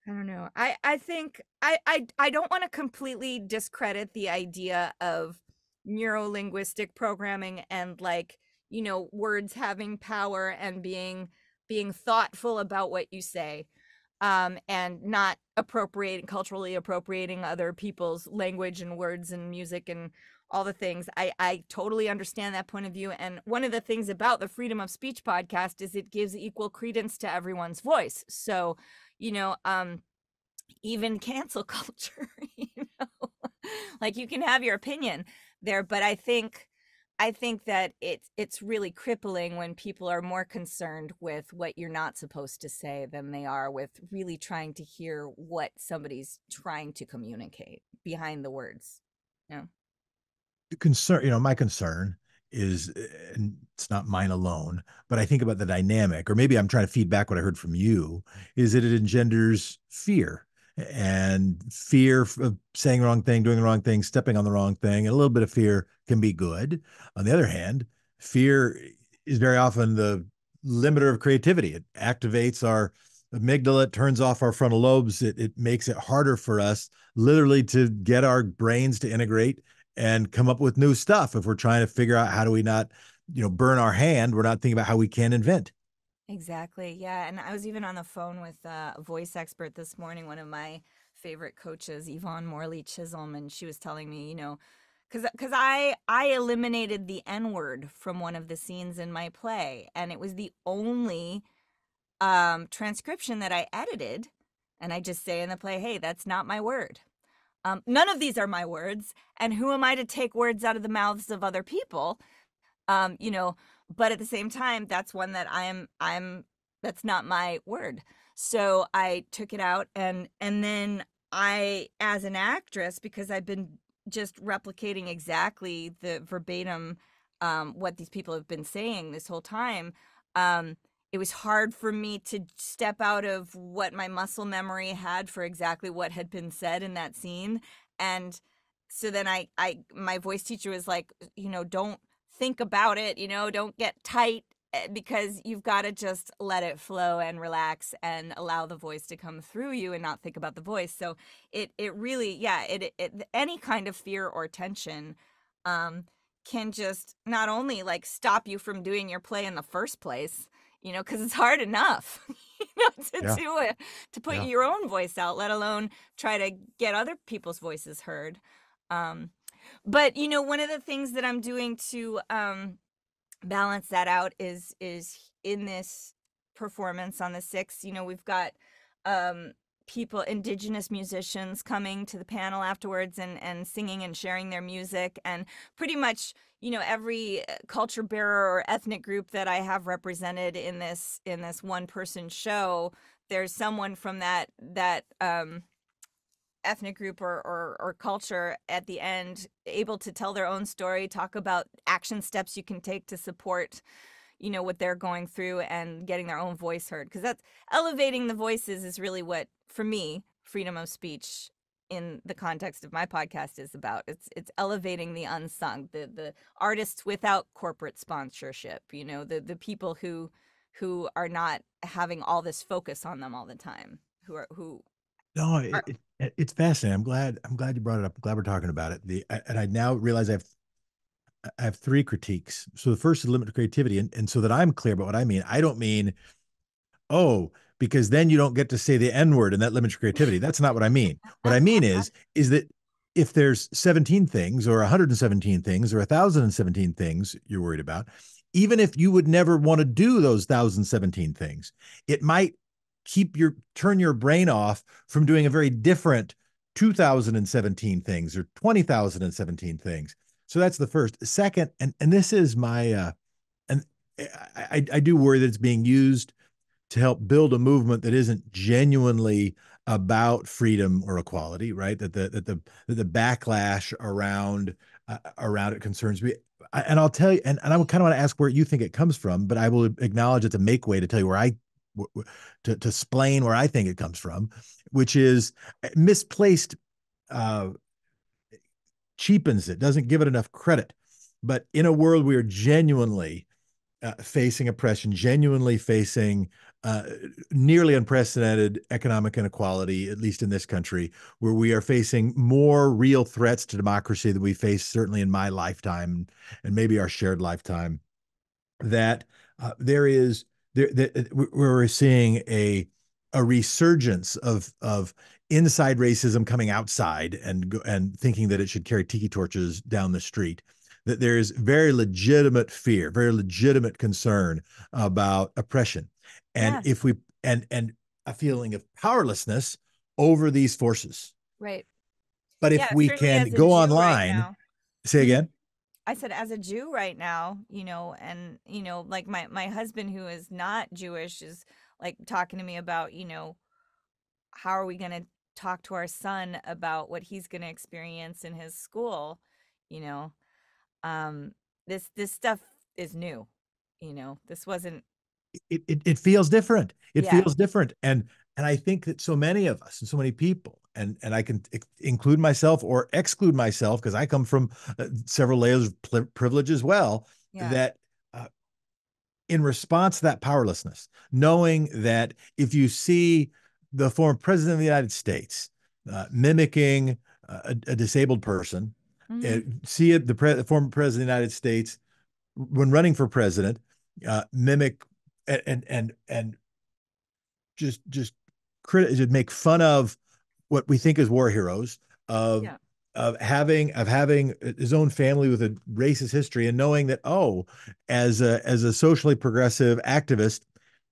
I don't know. I I think I I I don't want to completely discredit the idea of neurolinguistic programming and like, you know, words having power and being being thoughtful about what you say. Um, and not appropriating culturally appropriating other people's language and words and music and all the things. I, I totally understand that point of view. And one of the things about the Freedom of Speech podcast is it gives equal credence to everyone's voice. So you know, um, even cancel culture, you know, like you can have your opinion there, but I think, I think that it's it's really crippling when people are more concerned with what you're not supposed to say than they are with really trying to hear what somebody's trying to communicate behind the words. Yeah. The concern, you know, my concern is eh, and it's not mine alone but i think about the dynamic or maybe i'm trying to feed back what i heard from you is that it engenders fear and fear of saying the wrong thing doing the wrong thing stepping on the wrong thing a little bit of fear can be good. On the other hand fear is very often the limiter of creativity. It activates our amygdala it turns off our frontal lobes it, it makes it harder for us literally to get our brains to integrate and come up with new stuff if we're trying to figure out how do we not you know burn our hand we're not thinking about how we can invent Exactly. Yeah. And I was even on the phone with a voice expert this morning, one of my favorite coaches, Yvonne Morley Chisholm, and she was telling me, you know, because because I I eliminated the N word from one of the scenes in my play, and it was the only um, transcription that I edited, and I just say in the play, "Hey, that's not my word." Um, none of these are my words, and who am I to take words out of the mouths of other people? Um, you know, but at the same time, that's one that I'm I'm that's not my word. So I took it out, and and then I, as an actress, because I've been just replicating exactly the verbatim um, what these people have been saying this whole time. Um, it was hard for me to step out of what my muscle memory had for exactly what had been said in that scene, and so then I, I, my voice teacher was like, you know, don't think about it, you know, don't get tight Eh, because you've got to just let it flow and relax and allow the voice to come through you and not think about the voice. So it it really yeah it, it any kind of fear or tension um can just not only like stop you from doing your play in the first place you know because it's hard enough you know to yeah. do it to put yeah. your own voice out let alone try to get other people's voices heard um but you know one of the things that i'm doing to um balance that out is is in this performance on the 6th you know we've got um people indigenous musicians coming to the panel afterwards and and singing and sharing their music and pretty much you know every uh, culture bearer or ethnic group that i have represented in this in this one person show there's someone from that that um ethnic group or, or, or culture at the end able to tell their own story talk about action steps you can take to support you know what they're going through and getting their own voice heard. Because that's elevating the voices is really what for me freedom of speech in the context of my podcast is about it's it's elevating the unsung the the artists without corporate sponsorship you know the the people who who are not having all this focus on them all the time who are who no, it, it, it's fascinating. I'm glad. I'm glad you brought it up. I'm glad we're talking about it. The and I now realize I have I have three critiques. So the first is limit to creativity, and and so that I'm clear about what I mean. I don't mean, oh, because then you don't get to say the N word and that limits your creativity. That's not what I mean. What I mean is is that if there's 17 things or 117 things or 1017 things you're worried about, even if you would never want to do those 1017 things, it might keep your turn your brain off from doing a very different 2017 things or 20,017 things. So that's the first. Second, and and this is my uh and I I do worry that it's being used to help build a movement that isn't genuinely about freedom or equality, right? That the that the that the backlash around uh, around it concerns me. and I'll tell you, and, and I kind of want to ask where you think it comes from, but I will acknowledge it's a make way to tell you where I to, to explain where I think it comes from, which is eh, misplaced, uh, cheapens it, doesn't give it enough credit. But in a world we are genuinely uh, facing oppression, genuinely facing uh, nearly unprecedented economic inequality, at least in this country, where we are facing more real threats to democracy than we face certainly in my lifetime and maybe our shared lifetime. That uh, there is there, there, we're seeing a a resurgence of of inside racism coming outside and and thinking that it should carry tiki torches down the street that there's very legitimate fear very legitimate concern about oppression and yes. if we and and a feeling of powerlessness over these forces right but if yeah, we can go online right say mm-hmm. again I said, as a Jew right now, you know, and you know, like my my husband who is not Jewish is like talking to me about, you know, how are we going to talk to our son about what he's going to experience in his school, you know. Um this this stuff is new. You know, this wasn't it it, it feels different. It yeah. feels different and and I think that so many of us and so many people and and I can include myself or exclude myself because I come from uh, several layers of privilege as well. Yeah. That uh, in response to that powerlessness, knowing that if you see the former president of the United States uh, mimicking a, a, disabled person, mm-hmm. see it the, pre- the, former president of the United States when running for president uh, mimic and and and, and just just crit- make fun of what we think is war heroes of yeah. of having of having his own family with a racist history and knowing that oh as a as a socially progressive activist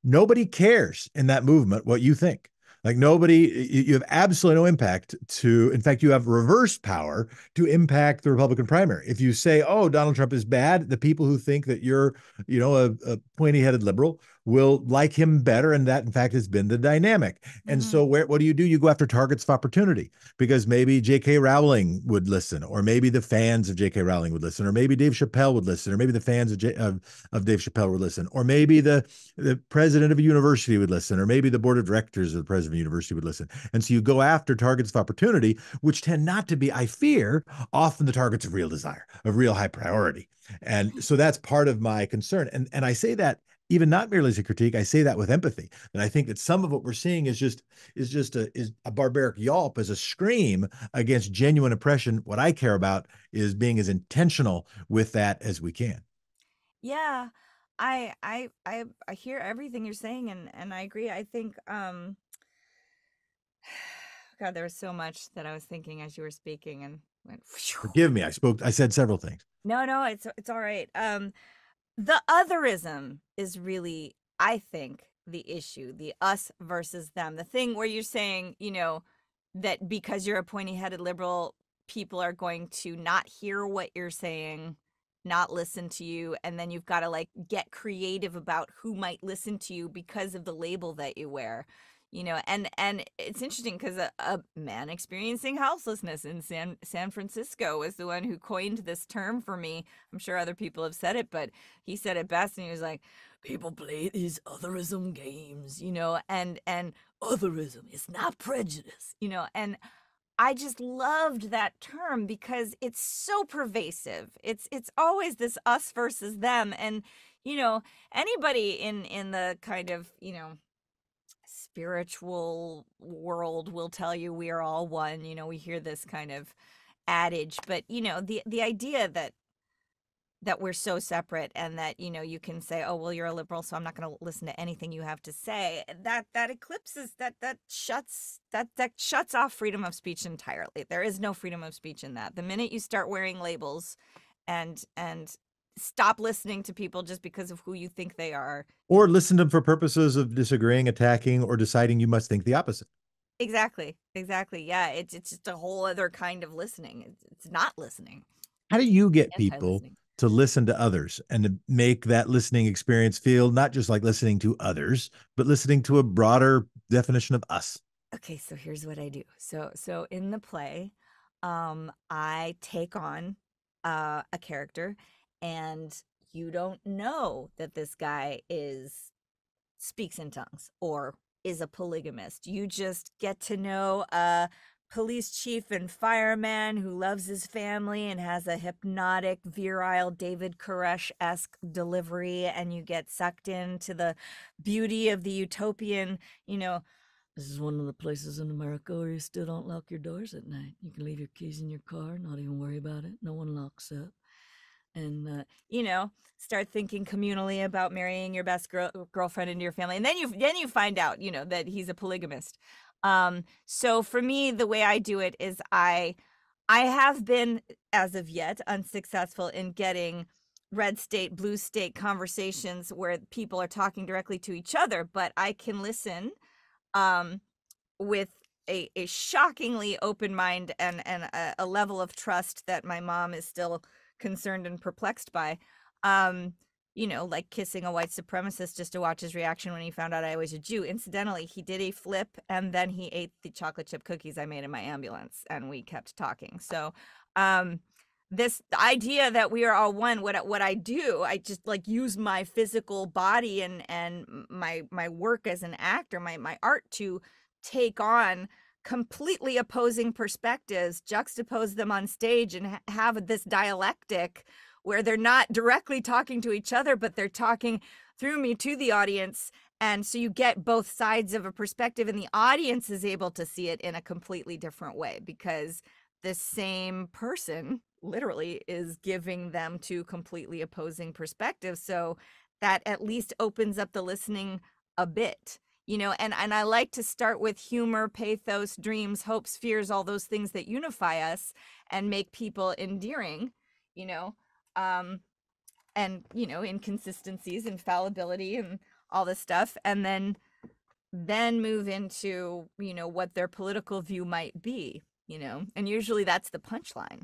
nobody cares in that movement what you think like nobody, you have absolutely no impact to, in fact, you have reverse power to impact the Republican primary. If you say, oh, Donald Trump is bad, the people who think that you're, you know, a, a pointy headed liberal will like him better. And that, in fact, has been the dynamic. And mm-hmm. so, where, what do you do? You go after targets of opportunity because maybe J.K. Rowling would listen, or maybe the fans of J.K. Rowling would listen, or maybe Dave Chappelle would listen, or maybe the fans of, J- of, of Dave Chappelle would listen, or maybe the, the president of a university would listen, or maybe the board of directors of the president of a university would listen. And so, you go after targets of opportunity, which tend not to be, I fear, often the targets of real desire, of real high priority. And so that's part of my concern. And, and I say that even not merely as a critique i say that with empathy. And i think that some of what we're seeing is just is just a is a barbaric yelp as a scream against genuine oppression. What i care about is being as intentional with that as we can. Yeah i i i, I hear everything you're saying and and i agree. I think um god there was so much that i was thinking as you were speaking and went forgive me i spoke i said several things. No no it's it's all right. Um the otherism is really, I think, the issue, the us versus them. The thing where you're saying, you know, that because you're a pointy headed liberal, people are going to not hear what you're saying, not listen to you. And then you've got to like get creative about who might listen to you because of the label that you wear you know and and it's interesting because a, a, man experiencing houselessness in san san francisco was the one who coined this term for me i'm sure other people have said it but he said it best and he was like people play these otherism games you know and and otherism is not prejudice you know and I just loved that term because it's so pervasive. It's it's always this us versus them and you know anybody in in the kind of, you know, spiritual world will tell you we are all one. You know, we hear this kind of adage, but you know, the the idea that that we're so separate and that you know you can say oh well you're a liberal so i'm not going to listen to anything you have to say that that eclipses that that shuts that that shuts off freedom of speech entirely there is no freedom of speech in that the minute you start wearing labels and and stop listening to people just because of who you think they are. Or listen to them for purposes of disagreeing, attacking, or deciding you must think the opposite. Exactly. Exactly. Yeah. It's it's just a whole other kind of listening. It's, it's not listening. How do you get people to listen to others and to make that listening experience feel not just like listening to others, but listening to a broader definition of us? Okay, so here's what I do. So so in the play, um, I take on uh, a character and you don't know that this guy is speaks in tongues or is a polygamist. You just get to know a police chief and fireman who loves his family and has a hypnotic, virile David Koresh esque delivery, and you get sucked into the beauty of the utopian, you know. This is one of the places in America where you still don't lock your doors at night. You can leave your keys in your car, not even worry about it. No one locks up and uh, you know start thinking communally about marrying your best girl, girlfriend into your family and then you then you find out you know that he's a polygamist. Um so for me the way i do it is i i have been as of yet unsuccessful in getting red state blue state conversations where people are talking directly to each other but i can listen um with a, a shockingly open mind and and a, a level of trust that my mom is still concerned and perplexed by. Um, you know, like kissing a white supremacist just to watch his reaction when he found out I was a Jew. Incidentally, he did a flip and then he ate the chocolate chip cookies I made in my ambulance and we kept talking. So, um, this idea that we are all one what what I do I just like use my physical body and and my my work as an actor my my art to take on completely opposing perspectives, juxtapose them on stage, and ha- have this dialectic where they're not directly talking to each other, but they're talking through me to the audience. And so you get both sides of a perspective, and the audience is able to see it in a completely different way because the same person literally is giving them two completely opposing perspectives. So that at least opens up the listening a bit you know and and i like to start with humor pathos dreams hopes fears all those things that unify us and make people endearing you know um and you know inconsistencies and fallibility and all this stuff and then then move into you know what their political view might be you know and usually that's the punchline.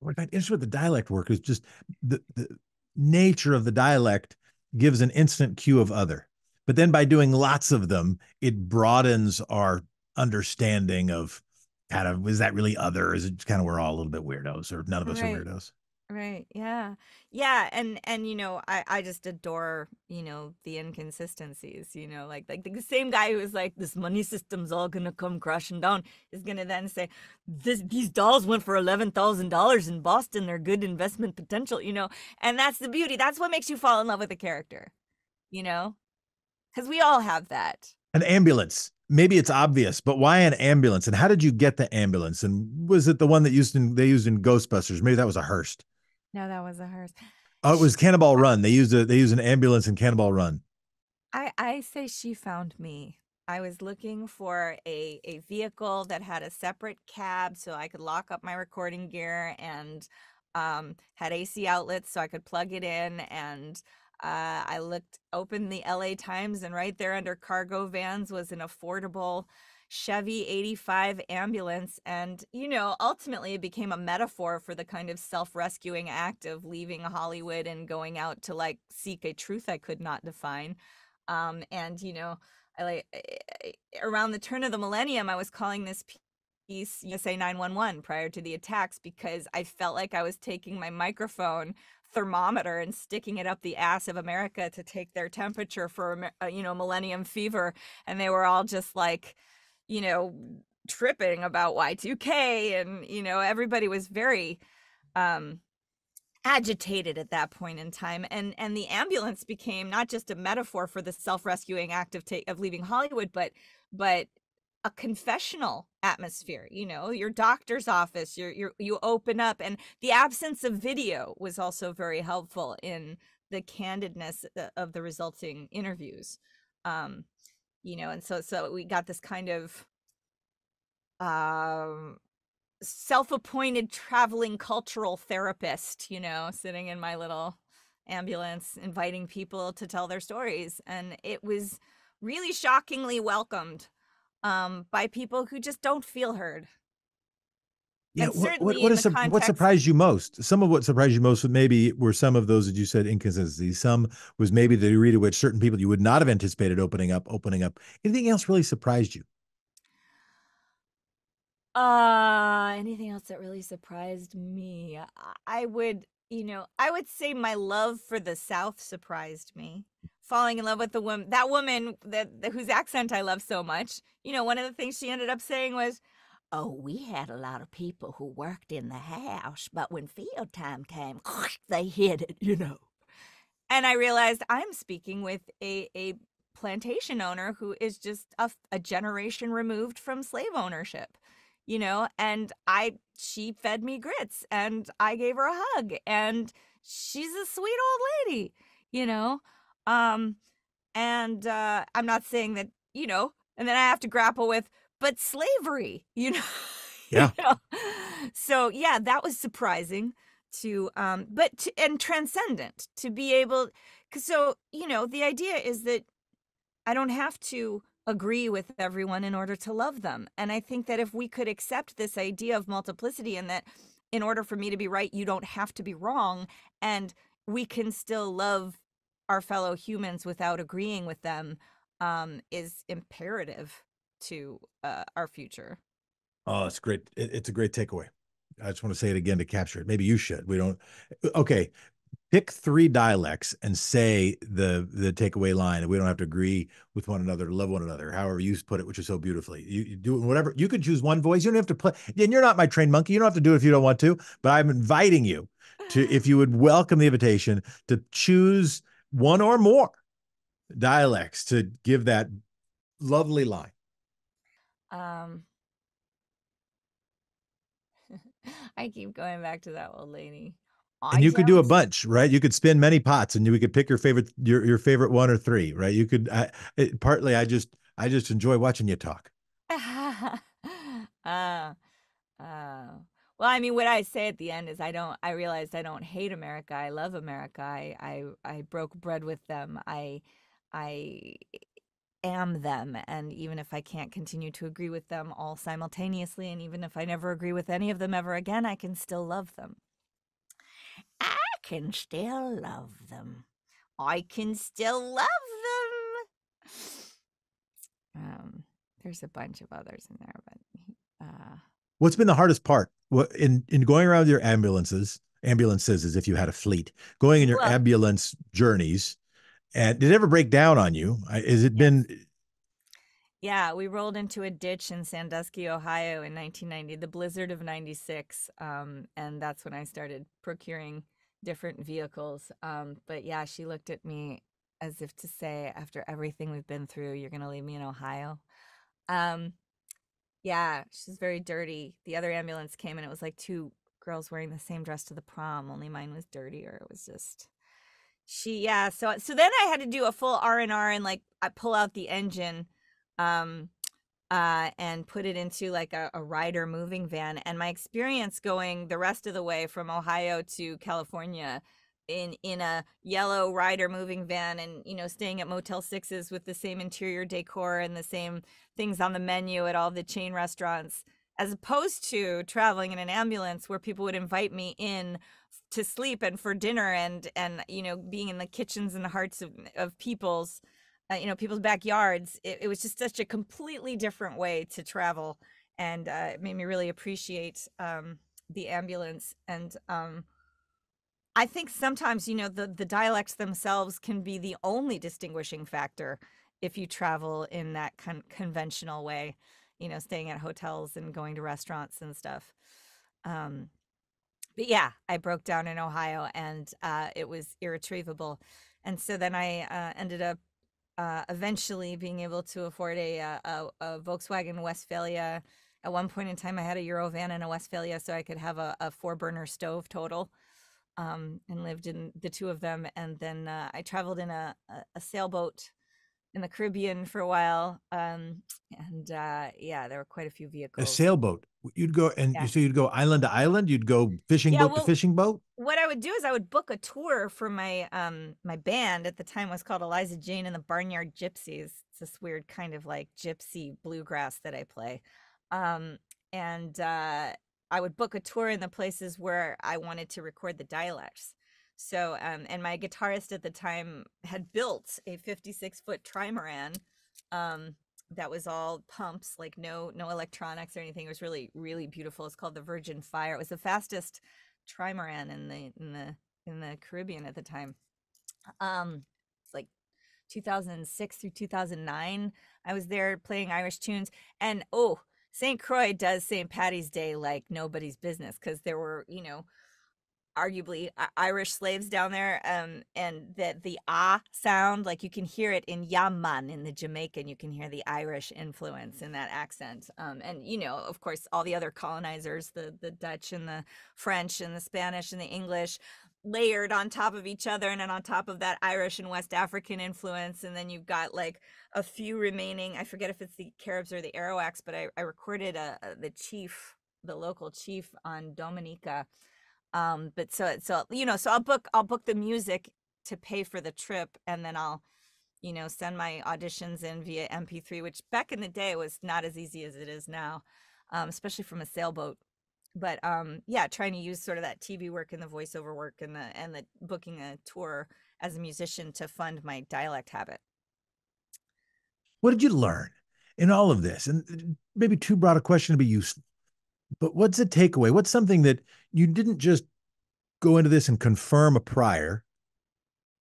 What i find interesting with the dialect work is just the, the nature of the dialect gives an instant cue of other but then by doing lots of them it broadens our understanding of kind of is that really other is it kind of we're all a little bit weirdos or none of us right are weirdos Right. Yeah. Yeah. And and you know, I I just adore you know the inconsistencies. You know, like like the same guy who is like, this money system's all gonna come crashing down is gonna then say, this these dolls went for eleven thousand dollars in Boston. They're good investment potential. You know, and that's the beauty. That's what makes you fall in love with a character. You know, because we all have that. An ambulance. Maybe it's obvious, but why an ambulance? And how did you get the ambulance? And was it the one that used in they used in Ghostbusters? Maybe that was a Hearst. No, that was a hearse. Oh, it was Cannonball Run. They used a they used an ambulance in Cannonball Run. I I say she found me. I was looking for a a vehicle that had a separate cab so I could lock up my recording gear and um had AC outlets so I could plug it in and uh, I looked opened the LA Times and right there under cargo vans was an affordable Chevy 85 ambulance. And, you know, ultimately it became a metaphor for the kind of self rescuing act of leaving Hollywood and going out to like seek a truth I could not define. Um, and, you know, I like around the turn of the millennium, I was calling this piece USA 911 prior to the attacks because I felt like I was taking my microphone thermometer and sticking it up the ass of America to take their temperature for, uh, you know, millennium fever. And they were all just like, you know, tripping about Y2K and you know, everybody was very um agitated at that point in time and and the ambulance became not just a metaphor for the self-rescuing act of ta- of leaving Hollywood but but a confessional atmosphere you know your doctor's office you you you open up and the absence of video was also very helpful in the candidness uh, of the resulting interviews. Um you know and so so we got this kind of um self-appointed traveling cultural therapist you know sitting in my little ambulance inviting people to tell their stories and it was really shockingly welcomed um by people who just don't feel heard yeah, what what, what, is, context... what surprised you most? Some of what surprised you most maybe were some of those that you said inconsistencies. Some was maybe the degree to which certain people you would not have anticipated opening up, opening up. Anything else really surprised you? Uh, anything else that really surprised me? I would, you know, I would say my love for the South surprised me. Falling in love with the woman, that woman that whose accent I love so much. You know, one of the things she ended up saying was Oh, we had a lot of people who worked in the house, but when field time came, they hid it, you know. And I realized I'm speaking with a, a plantation owner who is just a, a generation removed from slave ownership, you know, and I, she fed me grits and I gave her a hug and she's a sweet old lady, you know. Um, and uh, I'm not saying that, you know, and then I have to grapple with, but slavery, you know. Yeah. you know? So yeah, that was surprising to um but to, and transcendent to be able cause so you know the idea is that I don't have to agree with everyone in order to love them. And I think that if we could accept this idea of multiplicity and that in order for me to be right, you don't have to be wrong and we can still love our fellow humans without agreeing with them um, is imperative to uh, our future. Oh, it's great. It, it's a great takeaway. I just want to say it again to capture it. Maybe you should. We don't. Okay, pick three dialects and say the the takeaway line. We don't have to agree with one another, love one another. However you put it, which is so beautifully. You, you do whatever. You could choose one voice. You don't have to play. And you're not my trained monkey. You don't have to do it if you don't want to. But I'm inviting you to, if you would welcome the invitation to choose one or more dialects to give that lovely line. Um, I keep going back to that old lady. and you could do a bunch, right? You could spin many pots, and you could pick your favorite your your favorite one or three, right? You could. I, it, partly, I just I just enjoy watching you talk. uh, uh, well, I mean, what I say at the end is I don't. I realized I don't hate America. I love America. I I I broke bread with them. I I am them, and even if I can't continue to agree with them all simultaneously, and even if I never agree with any of them ever again, I can still love them. I can still love them. I can still love them. Um, there's a bunch of others in there, but uh, what's been the hardest part? What in in going around your ambulances, ambulances as if you had a fleet, going in your well, ambulance journeys, and did it ever break down on you? Has it yes. been? Yeah, we rolled into a ditch in Sandusky, Ohio in 1990, the blizzard of 96. Um, and that's when I started procuring different vehicles. Um, but yeah, she looked at me as if to say, after everything we've been through, you're going to leave me in Ohio. Um, yeah, she's very dirty. The other ambulance came and it was like two girls wearing the same dress to the prom, only mine was dirtier. It was just she yeah, so so then I had to do a full R&R and like I pull out the engine um uh and put it into like a, a Ryder moving van and my experience going the rest of the way from Ohio to California in in a yellow Ryder moving van and you know staying at motel sixes with the same interior decor and the same things on the menu at all the chain restaurants as opposed to traveling in an ambulance where people would invite me in to sleep and for dinner and and you know being in the kitchens and the hearts of, of people's uh, you know people's backyards it, it, was just such a completely different way to travel. And uh, it made me really appreciate um, the ambulance and um, I think sometimes, you know, the, the dialects themselves can be the only distinguishing factor if you travel in that con- conventional way, you know, staying at hotels and going to restaurants and stuff. Um, but yeah, I broke down in Ohio and uh, it was irretrievable. And so then I uh, ended up uh, eventually being able to afford a, uh, a, a, Volkswagen Westfalia. At one point in time, I had a Eurovan and a Westfalia, so I could have a, a four burner stove total um, and lived in the two of them. And then uh, I traveled in a, a, sailboat in the Caribbean for a while. Um, and uh, yeah, there were quite a few vehicles. A sailboat. You'd go and yeah. so you'd go island to island. You'd go fishing yeah, boat well, to fishing boat. What I would do is I would book a tour for my um my band at the time was called Eliza Jane and the Barnyard Gypsies. It's this weird kind of like gypsy bluegrass that I play. Um, and uh, I would book a tour in the places where I wanted to record the dialects. So, um, and my guitarist at the time had built a 56 foot trimaran um, that was all pumps, like no no electronics or anything. It was really really beautiful. It's called the Virgin Fire. It was the fastest trimaran in the in the in the Caribbean at the time. Um, it's like 2006 through 2009. I was there playing Irish tunes, and oh, St. Croix does St. Patty's Day like nobody's business because there were, you know, arguably Irish slaves down there, um, and that the ah sound, like you can hear it in Yaman in the Jamaican, you can hear the Irish influence in that accent, um, and you know, of course, all the other colonizers, the the Dutch and the French and the Spanish and the English, layered on top of each other and then on top of that Irish and West African influence and then you've got like a few remaining I forget if it's the Caribs or the Arawaks but I, I recorded a, a, the chief the local chief on Dominica um but so so you know so I'll book I'll book the music to pay for the trip and then I'll you know send my auditions in via MP3 which back in the day was not as easy as it is now um, especially from a sailboat. But um yeah trying to use sort of that tv work and the voiceover work and the and the booking a tour as a musician to fund my dialect habit. What did you learn in all of this? And uh, maybe too broad a question to be useful but what's the takeaway what's something that you didn't just go into this and confirm a prior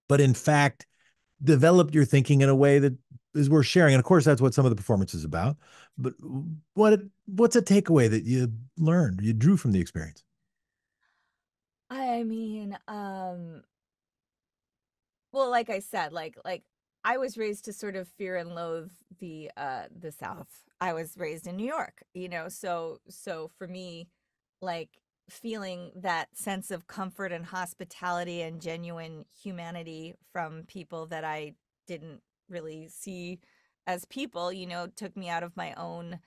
but in fact developed your thinking in a way that is worth sharing. And of course, that's what some of the performance is about. But what what's a takeaway that you learned, you drew from the experience? I mean, um, well, like I said, like like I was raised to sort of fear and loathe the uh the South. I was raised in New York, you know, so so for me, like feeling that sense of comfort and hospitality and genuine humanity from people that I didn't really see as people, you know, took me out of my own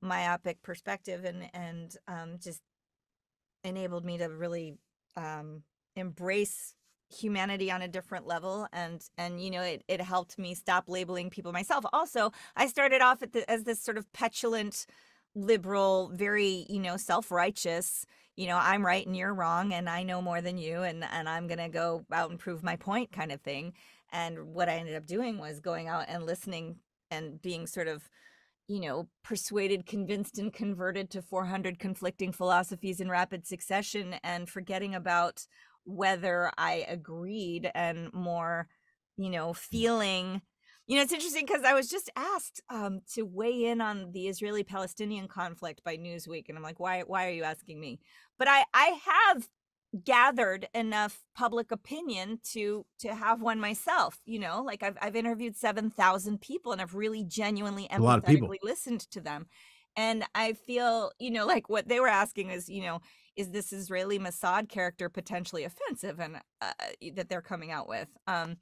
myopic perspective and and um, just enabled me to really um, embrace humanity on a different level and and you know it, it helped me stop labeling people myself. Also i started off the, as this sort of petulant liberal very you know self-righteous you know i'm right and you're wrong and i know more than you and and i'm gonna go out and prove my point kind of thing. And what i ended up doing was going out and listening and being sort of you know, persuaded, convinced, and converted to 400 conflicting philosophies in rapid succession and forgetting about whether I agreed and more, you know, mm. feeling. You know, it's interesting because I was just asked um, to weigh in on the Israeli-Palestinian conflict by Newsweek, and I'm like, why? Why are you asking me? But I, I have gathered enough public opinion to to have one myself you know like i've, I've interviewed 7000 people and i've really genuinely empathetically listened to them and i feel you know like what they were asking is you know is this israeli mossad character potentially offensive and uh, that they're coming out with um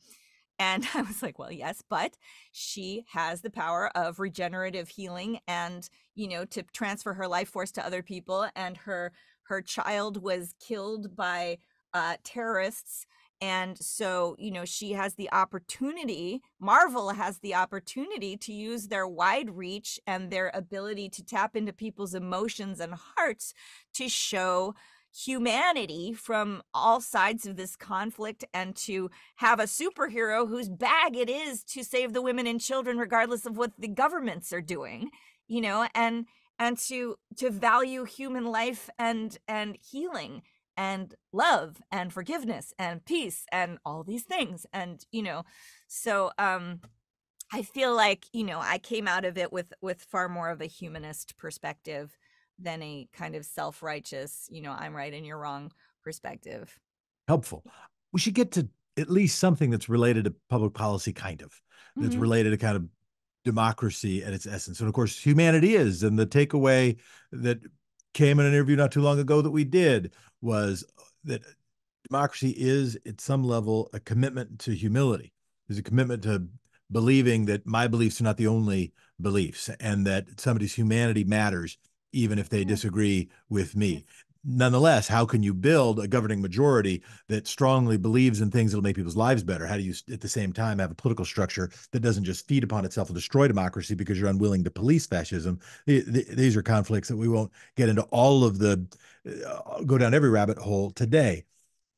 and I was like, well, yes, but she has the power of regenerative healing and, you know, to transfer her life force to other people. And her her child was killed by uh, terrorists and so you know she has the opportunity marvel has the opportunity to use their wide reach and their ability to tap into people's emotions and hearts to show humanity from all sides of this conflict and to have a superhero whose bag it is to save the women and children regardless of what the governments are doing you know and and to to value human life and and healing and love and forgiveness and peace and all these things and you know so um i feel like you know i came out of it with with far more of a humanist perspective than a kind of self-righteous you know i'm right and you're wrong perspective helpful we should get to at least something that's related to public policy kind of that's mm-hmm. related to kind of democracy at its essence. And of course, humanity is. And the takeaway that came in an interview not too long ago that we did was uh, that democracy is, at some level, a commitment to humility. There's a commitment to believing that my beliefs are not the only beliefs and that somebody's humanity matters even if they disagree with me nonetheless, how can you build a governing majority that strongly believes in things that'll make people's lives better? How do you, at the same time, have a political structure that doesn't just feed upon itself and destroy democracy because you're unwilling to police fascism? These are conflicts that we won't get into all of the, uh, go down every rabbit hole today.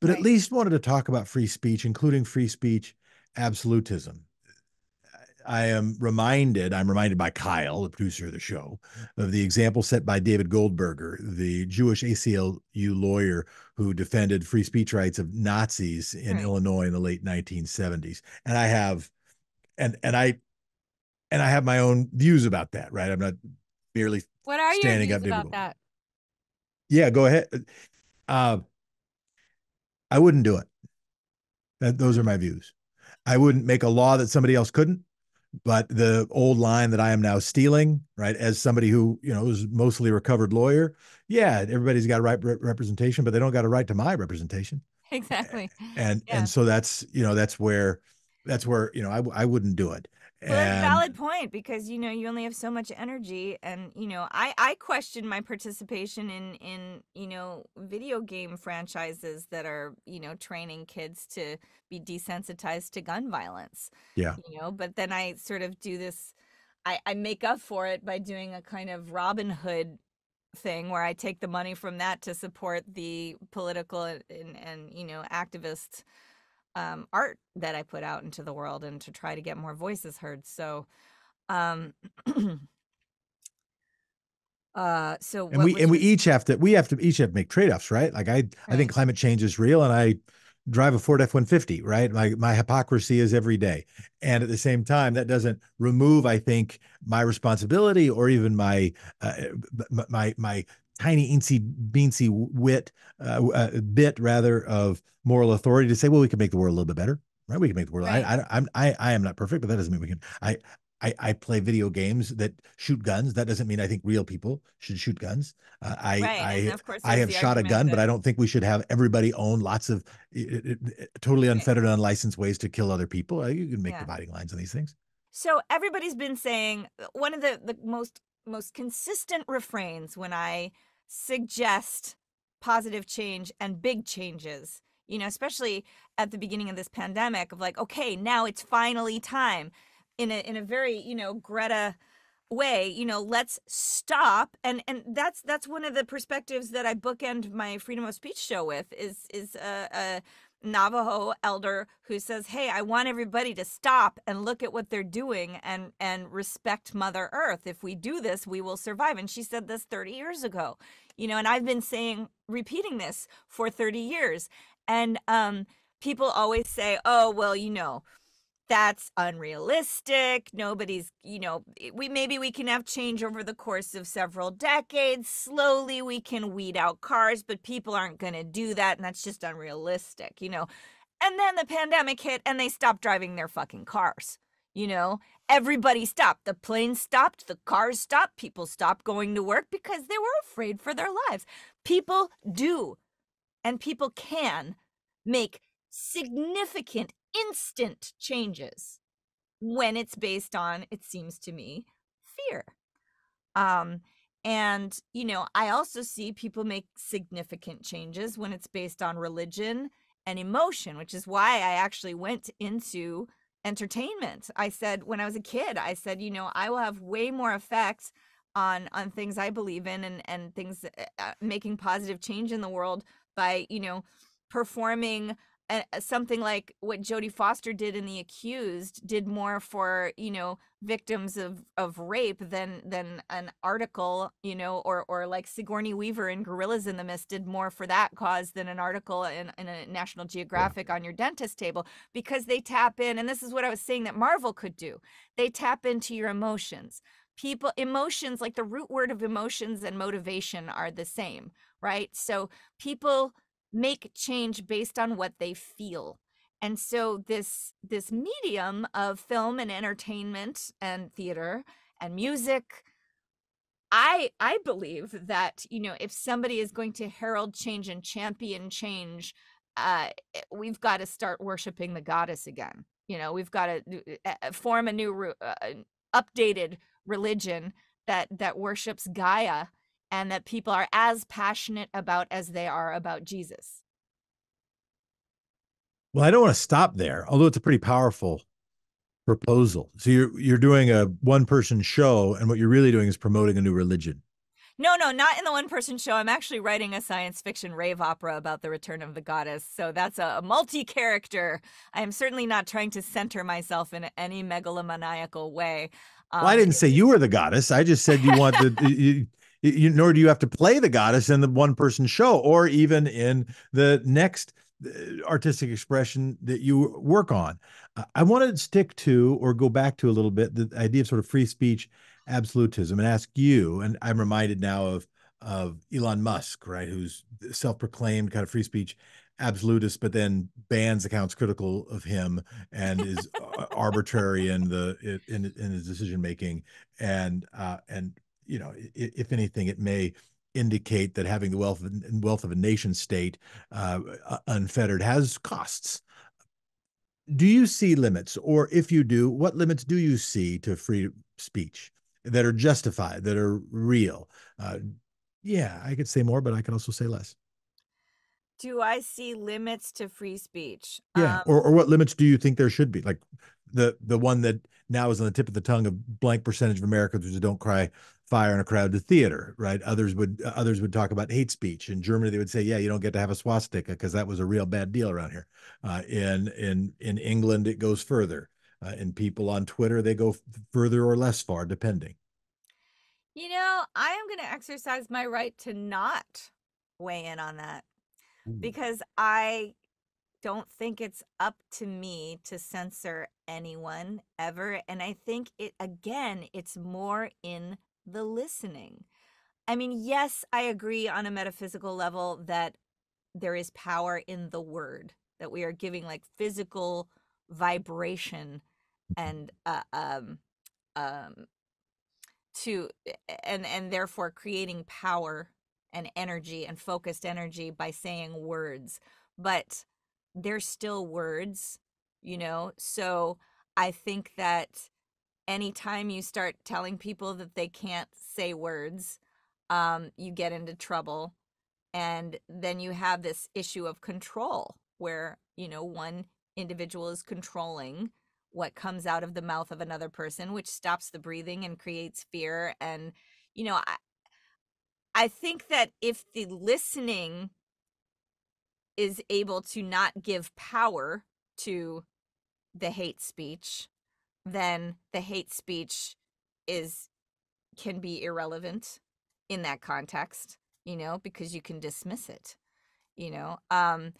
But right. at least wanted to talk about free speech, including free speech absolutism. I am reminded, I'm reminded by Kyle, the producer of the show, of the example set by David Goldberger, the Jewish ACLU lawyer who defended free speech rights of Nazis in right. Illinois in the late 1970s. And I have, and and I, and I have my own views about that. Right, I'm not merely what are standing your views up about that? Yeah, go ahead. Uh, I wouldn't do it. That, those are my views. I wouldn't make a law that somebody else couldn't but the old line that I am now stealing, right, as somebody who you know is mostly a recovered lawyer, yeah, everybody's got a right re- representation, but they don't got a right to my representation. Exactly. And yeah. and so that's you know that's where that's where you know I I wouldn't do it. Well, and, valid point because you know you only have so much energy, and you know I I question my participation in in you know video game franchises that are you know training kids to be desensitized to gun violence. Yeah, you know, but then I sort of do this. I I make up for it by doing a kind of Robin Hood thing where I take the money from that to support the political and, and, and you know activists um, art that I put out into the world and to try to get more voices heard. So, um, uh, so and we and we each have to we have to each have to make trade offs, right? Like I right. I think climate change is real, and I drive a Ford F one fifty, right? My my hypocrisy is every day, and at the same time, that doesn't remove, I think, my responsibility or even my uh, my my tiny incy beansy wit uh, uh, bit rather of moral authority to say, well, we can make the world a little bit better, right? We can make the world. Right. I, I, I'm, I, I am not perfect, but that doesn't mean we can. I, I, I play video games that shoot guns. That doesn't mean I think real people should shoot guns. Uh, I Right, I of course I have shot a gun, but I don't think we should have everybody own lots of uh, uh, totally unfettered, unlicensed ways to kill other people. Uh, You can make Yeah. dividing lines on these things. So everybody's been saying uh, one of the, the most most consistent refrains when I suggest positive change and big changes, you know, especially at the beginning of this pandemic of like, okay, now it's finally time. In a in a very, you know, Greta way, you know, let's stop and and that's that's one of the perspectives that I bookend my freedom of speech show with is is a, a Navajo elder who says, "Hey, I want everybody to stop and look at what they're doing and and respect Mother Earth. If we do this, we will survive." And she said this 30 years ago. You know, and I've been saying repeating this for 30 years. And um people always say, "Oh, well, you know, that's unrealistic. Nobody's, you know, eh, we maybe we can have change over the course of several decades. Slowly we can weed out cars, but people aren't going to do that and that's just unrealistic, you know. And then the pandemic hit and they stopped driving their fucking cars. You know, everybody stopped. The planes stopped, the cars stopped, people stopped going to work because they were afraid for their lives. People do and people can make significant instant changes when it's based on it seems to me fear. Um and you know i also see people make significant changes when it's based on religion and emotion which is why i actually went into entertainment. I said when i was a kid i said you know i will have way more effect on on things i believe in and and things uh, making positive change in the world by you know performing something like what Jodie Foster did in The Accused did more for you know victims of of rape than than an article you know or or like Sigourney Weaver in Gorillas in the Mist did more for that cause than an article in, in a National Geographic on your dentist table because they tap in and this is what I was saying that Marvel could do they tap into your emotions. People emotions like the root word of emotions and motivation are the same right? So people make change based on what they feel. And so this this medium of film and entertainment and theater and music i i believe that you know if somebody is going to herald change and champion change uh eh, we've got to start worshiping the goddess again. You know we've got to uh, form a new uh, updated religion that that worships gaia and that people are as passionate about as they are about jesus Well, I don't want to stop there, although it's a pretty powerful proposal. So you're you're doing a one person show, and what you're really doing is promoting a new religion. No, no, not in the one person show. I'm actually writing a science fiction rave opera about the return of the goddess. So that's a, multi character. I am certainly not trying to center myself in any megalomaniacal way. Well, I Um, didn't say you were the goddess. I just said you want the you, nor do you have to play the goddess in the one person show or even in the next uh, artistic expression that you work on. I want to stick to or go back to a little bit the idea of sort of free speech absolutism and ask you. And I'm reminded now of of Elon Musk, right, who's self-proclaimed kind of free speech absolutist, but then bans accounts critical of him and is arbitrary in the in in his decision making and uh and you know if anything it may indicate that having the wealth of, wealth of a nation state uh uh, unfettered has costs do you see limits or if you do what limits do you see to free speech that are justified that are real uh yeah i could say more but i could also say less do I see limits to free speech? Yeah, Um, or or what limits do you think there should be? Like the the one that now is on the tip of the tongue of blank percentage of Americans who don't cry fire in a crowd crowded theater, right? Others would others would talk about hate speech. In Germany, they would say, "Yeah, you don't get to have a swastika because that was a real bad deal around here." Uh, in in in England, it goes further. Uh, and people on Twitter, they go further or less far, depending. You know, I am going to exercise my right to not weigh in on that because I don't think it's up to me to censor anyone ever. And I think it, again, it's more in the listening. I mean, yes, I agree on a metaphysical level that there is power in the word, that we are giving like physical vibration and uh, um, um to and and therefore creating power and energy and focused energy by saying words but they're still words you know? So i think that anytime you start telling people that they can't say words um you get into trouble and then you have this issue of control where you know one individual is controlling what comes out of the mouth of another person which stops the breathing and creates fear and you know i i think that if the listening is able to not give power to the hate speech then the hate speech is can be irrelevant in that context you know because you can dismiss it you know um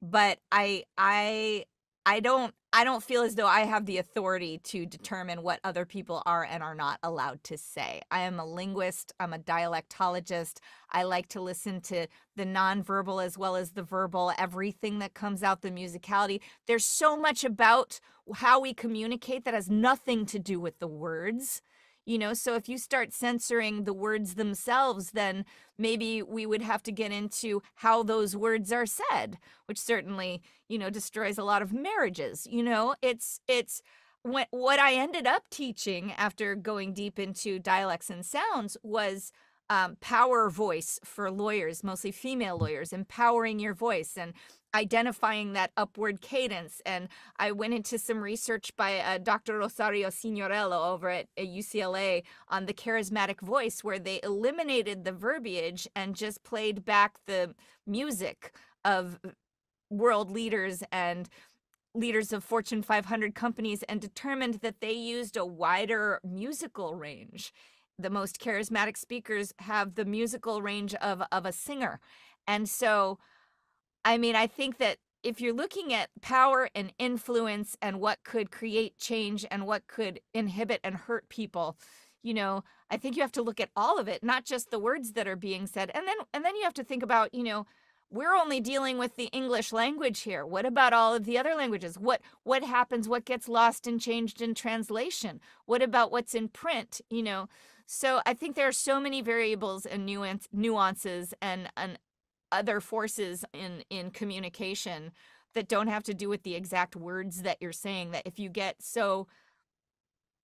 but i i i don't i don't feel as though i have the authority to determine what other people are and are not allowed to say. I am a linguist i'm a dialectologist. I like to listen to the nonverbal as well as the verbal everything that comes out the musicality. There's so much about how we communicate that has nothing to do with the words you know so if you start censoring the words themselves then maybe we would have to get into how those words are said which certainly you know destroys a lot of marriages you know? It's it's what what i ended up teaching after going deep into dialects and sounds was um, power voice for lawyers, mostly female lawyers, empowering your voice and identifying that upward cadence. And I went into some research by uh, Dr. Rosario Signorello over at, at UCLA on the charismatic voice, where they eliminated the verbiage and just played back the music of world leaders and leaders of Fortune 500 companies and determined that they used a wider musical range the most charismatic speakers have the musical range of of a singer. And so I mean, I think that if you're looking at power and influence and what could create change and what could inhibit and hurt people, you know, I think you have to look at all of it, not just the words that are being said. And then and then you have to think about, you know, we're only dealing with the English language here. What about all of the other languages? What what happens? What gets lost and changed in translation? What about what's in print? You know, so I think there are so many variables and nuance, nuances and, and other forces in in communication that don't have to do with the exact words that you're saying that if you get so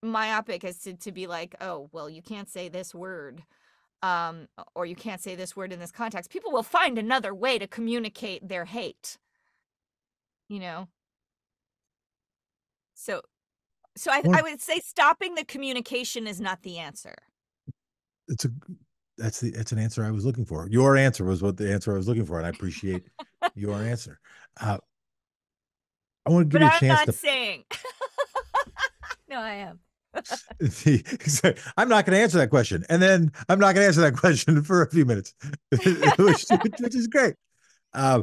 myopic as to, to be like oh well you can't say this word um, or you can't say this word in this context people will find another way to communicate their hate. You know? So so I, I would say stopping the communication is not the answer. It's a that's the that's an answer I was looking for. Your answer was what the answer I was looking for, and I appreciate your answer. Uh, I want to give but you a I'm chance not to saying. no, I am. I'm not going to answer that question, and then I'm not going to answer that question for a few minutes, which, which, is great. Uh,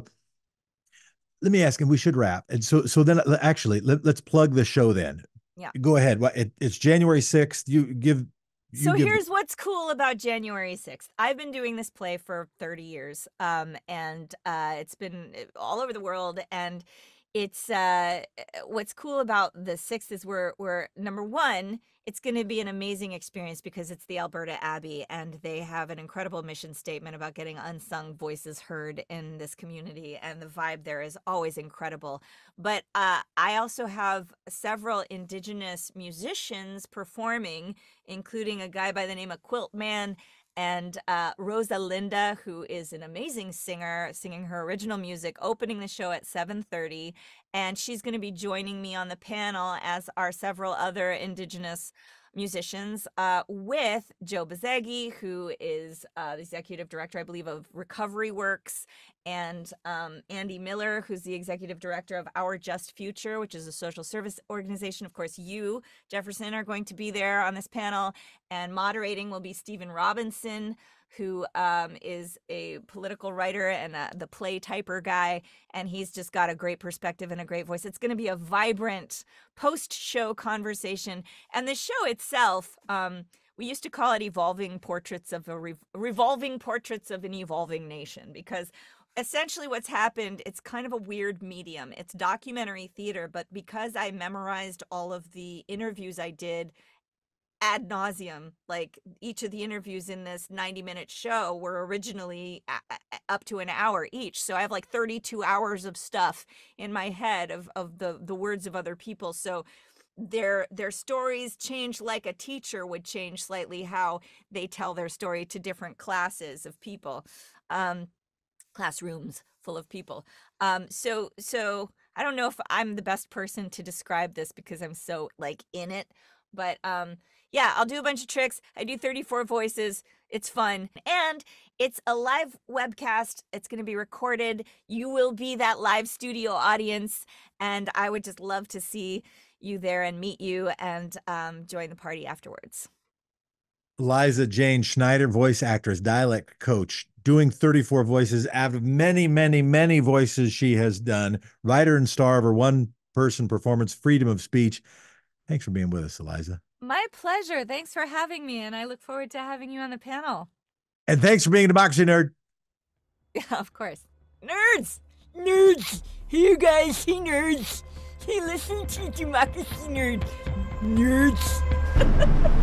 let me ask, and we should wrap. And so, so then, actually, let, us plug the show. Then, yeah, go ahead. It, it's January sixth. You give so here's what's cool about January 6th. I've been doing this play for 30 years. Um, and uh, it's been eh, all over the world. And it's uh, eh, what's cool about the 6th is we're, we're number one, it's going to be an amazing experience because it's the Alberta Abbey and they have an incredible mission statement about getting unsung voices heard in this community. And the vibe there is always incredible. But uh, I also have several Indigenous musicians performing, including a guy by the name of Quilt Man and uh, Rosa Linda, who is an amazing singer, singing her original music, opening the show at 7:30, and she's going to be joining me on the panel as are several other Indigenous musicians uh, with Joe Bezzeghi, who is uh, the executive director, I believe, of Recovery Works, and um, Andy Miller, who's the executive director of Our Just Future, which is a social service organization. Of course, you, Jefferson, are going to be there on this panel, and moderating will be Stephen Robinson who um, is a political writer and uh, the play typer guy, and he's just got a great perspective and a great voice. It's going to be a vibrant post show conversation. And the show itself, um, we used to call it evolving portraits of a re- revolving portraits of an evolving nation because essentially what's happened it's kind of a weird medium it's documentary theater but because i memorized all of the interviews i did ad nauseum. Like each of the interviews in this 90 minute show were originally up to an hour each. So I have like 32 hours of stuff in my head of, of the, the words of other people. So their their stories change like a teacher would change slightly how they tell their story to different classes of people um classrooms full of people um so so i don't know if i'm the best person to describe this because i'm so like in it but um yeah i'll do a bunch of tricks i do 34 voices it's fun and it's a live webcast it's going to be recorded you will be that live studio audience and i would just love to see you there and meet you and um, join the party afterwards. Eliza Jane Schneider, voice actress, dialect coach, doing 34 voices out of many, many, many voices she has done, writer and star of her one person performance, Freedom of Speech. Thanks for being with us, Eliza. My pleasure. Thanks for having me. And I look forward to having you on the panel. And thanks for being a Democracy Nerd. Yeah, of course. Nerds! Nerds! Hey, you guys. Hey, nerds. Hey, listen to Democracy Nerd. Nerds.